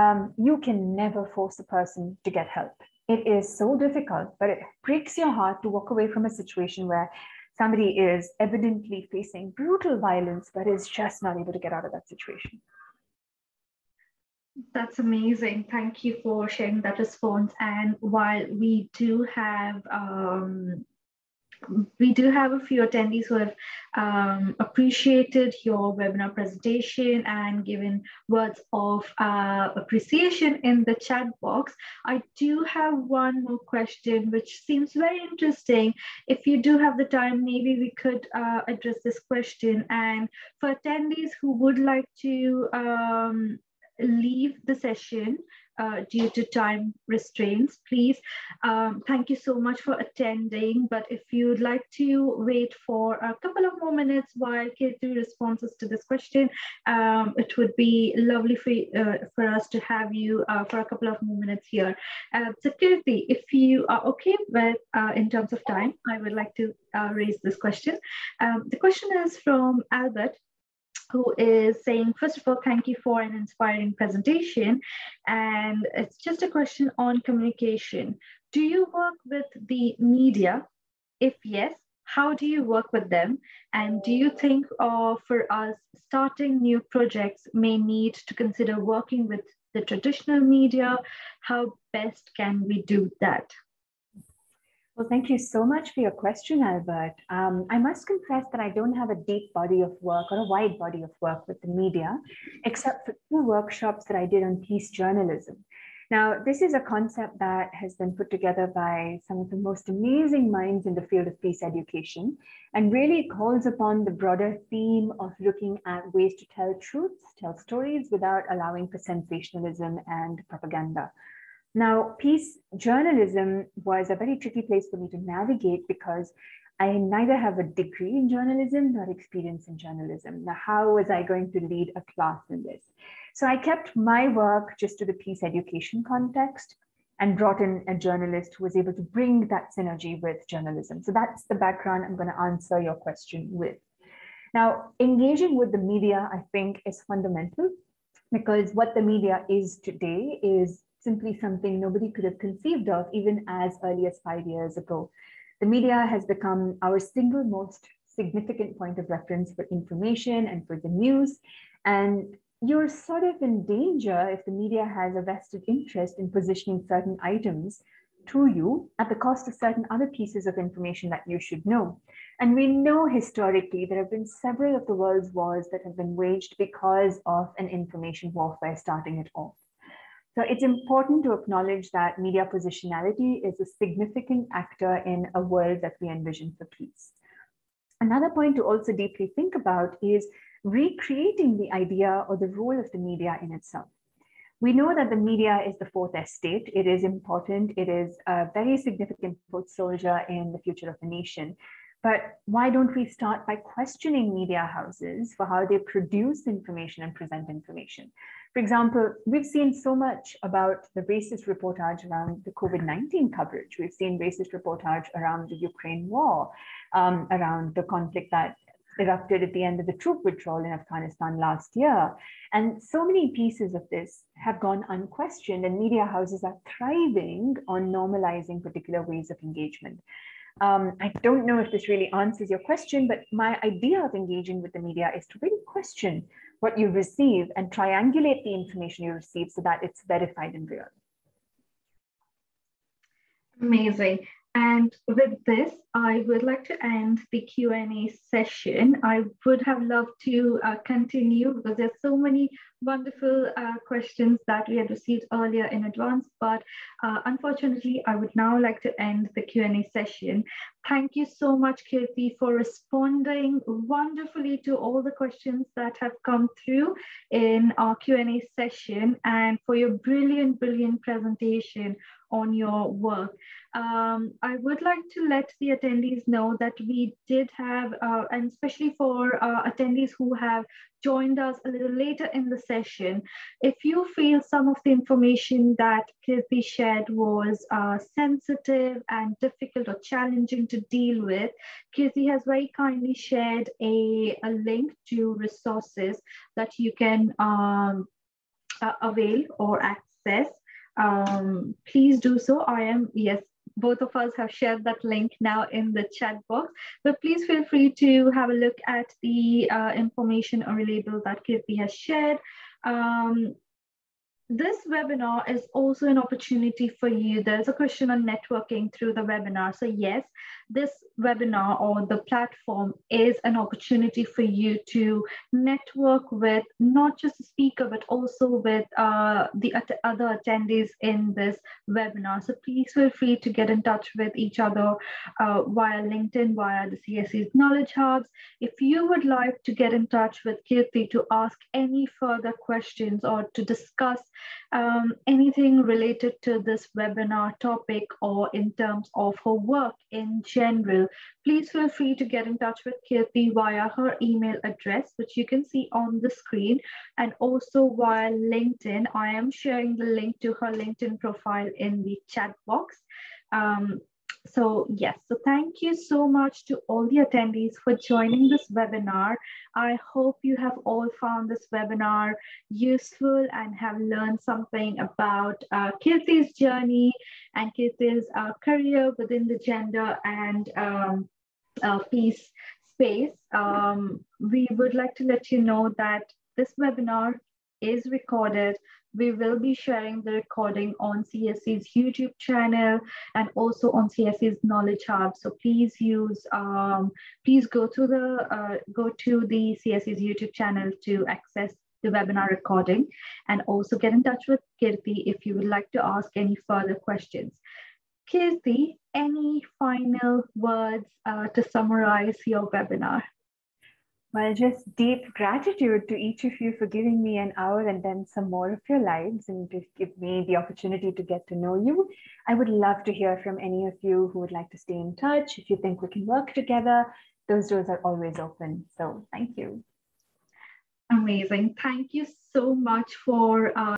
Um, you can never force a person to get help. It is so difficult, but it breaks your heart to walk away from a situation where somebody is evidently facing brutal violence, but is just not able to get out of that situation. That's amazing. Thank you for sharing that response. And while we do have um, we do have a few attendees who have um, appreciated your webinar presentation and given words of uh, appreciation in the chat box. I do have one more question, which seems very interesting. If you do have the time, maybe we could uh, address this question. And for attendees who would like to um, leave the session uh, due to time restraints, please. Um, thank you so much for attending. But if you'd like to wait for a couple of more minutes while Kirthi responses to this question, um, it would be lovely for, uh, for us to have you uh, for a couple of more minutes here. Uh, so Kirthi, if you are okay with, uh, in terms of time, I would like to uh, raise this question. Um, the question is from Albert who is saying, first of all, thank you for an inspiring presentation. And it's just a question on communication. Do you work with the media? If yes, how do you work with them? And do you think uh, for us starting new projects may need to consider working with the traditional media? How best can we do that? Well, thank you so much for your question, Albert. Um, I must confess that I don't have a deep body of work or a wide body of work with the media, except for two workshops that I did on peace journalism. Now, this is a concept that has been put together by some of the most amazing minds in the field of peace education and really calls upon the broader theme of looking at ways to tell truths, tell stories without allowing for sensationalism and propaganda. Now, peace journalism was a very tricky place for me to navigate because I neither have a degree in journalism nor experience in journalism. Now, how was I going to lead a class in this? So I kept my work just to the peace education context and brought in a journalist who was able to bring that synergy with journalism. So that's the background I'm going to answer your question with. Now, engaging with the media, I think, is fundamental because what the media is today is simply something nobody could have conceived of even as early as five years ago. The media has become our single most significant point of reference for information and for the news. And you're sort of in danger if the media has a vested interest in positioning certain items to you at the cost of certain other pieces of information that you should know. And we know historically there have been several of the world's wars that have been waged because of an information warfare starting it off. So it's important to acknowledge that media positionality is a significant actor in a world that we envision for peace. Another point to also deeply think about is recreating the idea or the role of the media in itself. We know that the media is the fourth estate. It is important. It is a very significant foot soldier in the future of the nation. But why don't we start by questioning media houses for how they produce information and present information? For example, we've seen so much about the racist reportage around the COVID 19 coverage. We've seen racist reportage around the Ukraine war, um, around the conflict that erupted at the end of the troop withdrawal in Afghanistan last year. And so many pieces of this have gone unquestioned, and media houses are thriving on normalizing particular ways of engagement. Um, I don't know if this really answers your question, but my idea of engaging with the media is to really question what you receive and triangulate the information you receive so that it's verified and real. Amazing. And with this, I would like to end the Q&A session. I would have loved to uh, continue because there's so many wonderful uh, questions that we had received earlier in advance, but uh, unfortunately, I would now like to end the Q&A session. Thank you so much, Kirthi, for responding wonderfully to all the questions that have come through in our Q&A session and for your brilliant, brilliant presentation on your work. Um, I would like to let the attendees know that we did have, uh, and especially for uh, attendees who have joined us a little later in the session, if you feel some of the information that Kirthi shared was uh, sensitive and difficult or challenging to deal with, Kirthi has very kindly shared a, a link to resources that you can um, uh, avail or access um, please do so. I am, yes, both of us have shared that link now in the chat box, but please feel free to have a look at the uh, information or label that Kirthi has shared. Um, this webinar is also an opportunity for you. There's a question on networking through the webinar. So yes, this webinar or the platform is an opportunity for you to network with not just the speaker, but also with uh, the other attendees in this webinar. So please feel free to get in touch with each other uh, via LinkedIn, via the CSC's Knowledge Hubs. If you would like to get in touch with Kirthi to ask any further questions or to discuss um, anything related to this webinar topic or in terms of her work in general, please feel free to get in touch with Kirthi via her email address, which you can see on the screen, and also via LinkedIn. I am sharing the link to her LinkedIn profile in the chat box. Um, so yes, so thank you so much to all the attendees for joining this webinar. I hope you have all found this webinar useful and have learned something about uh, Kirthi's journey and Kirthi's uh, career within the gender and um, uh, peace space. Um, we would like to let you know that this webinar is recorded we will be sharing the recording on CSC's YouTube channel and also on CSC's Knowledge Hub. So please use, um, please go to the uh, go to the CSC's YouTube channel to access the webinar recording and also get in touch with Kirthi if you would like to ask any further questions. Kirthi, any final words uh, to summarize your webinar? Well, just deep gratitude to each of you for giving me an hour and then some more of your lives and to give me the opportunity to get to know you. I would love to hear from any of you who would like to stay in touch. If you think we can work together, those doors are always open. So thank you. Amazing. Thank you so much for uh,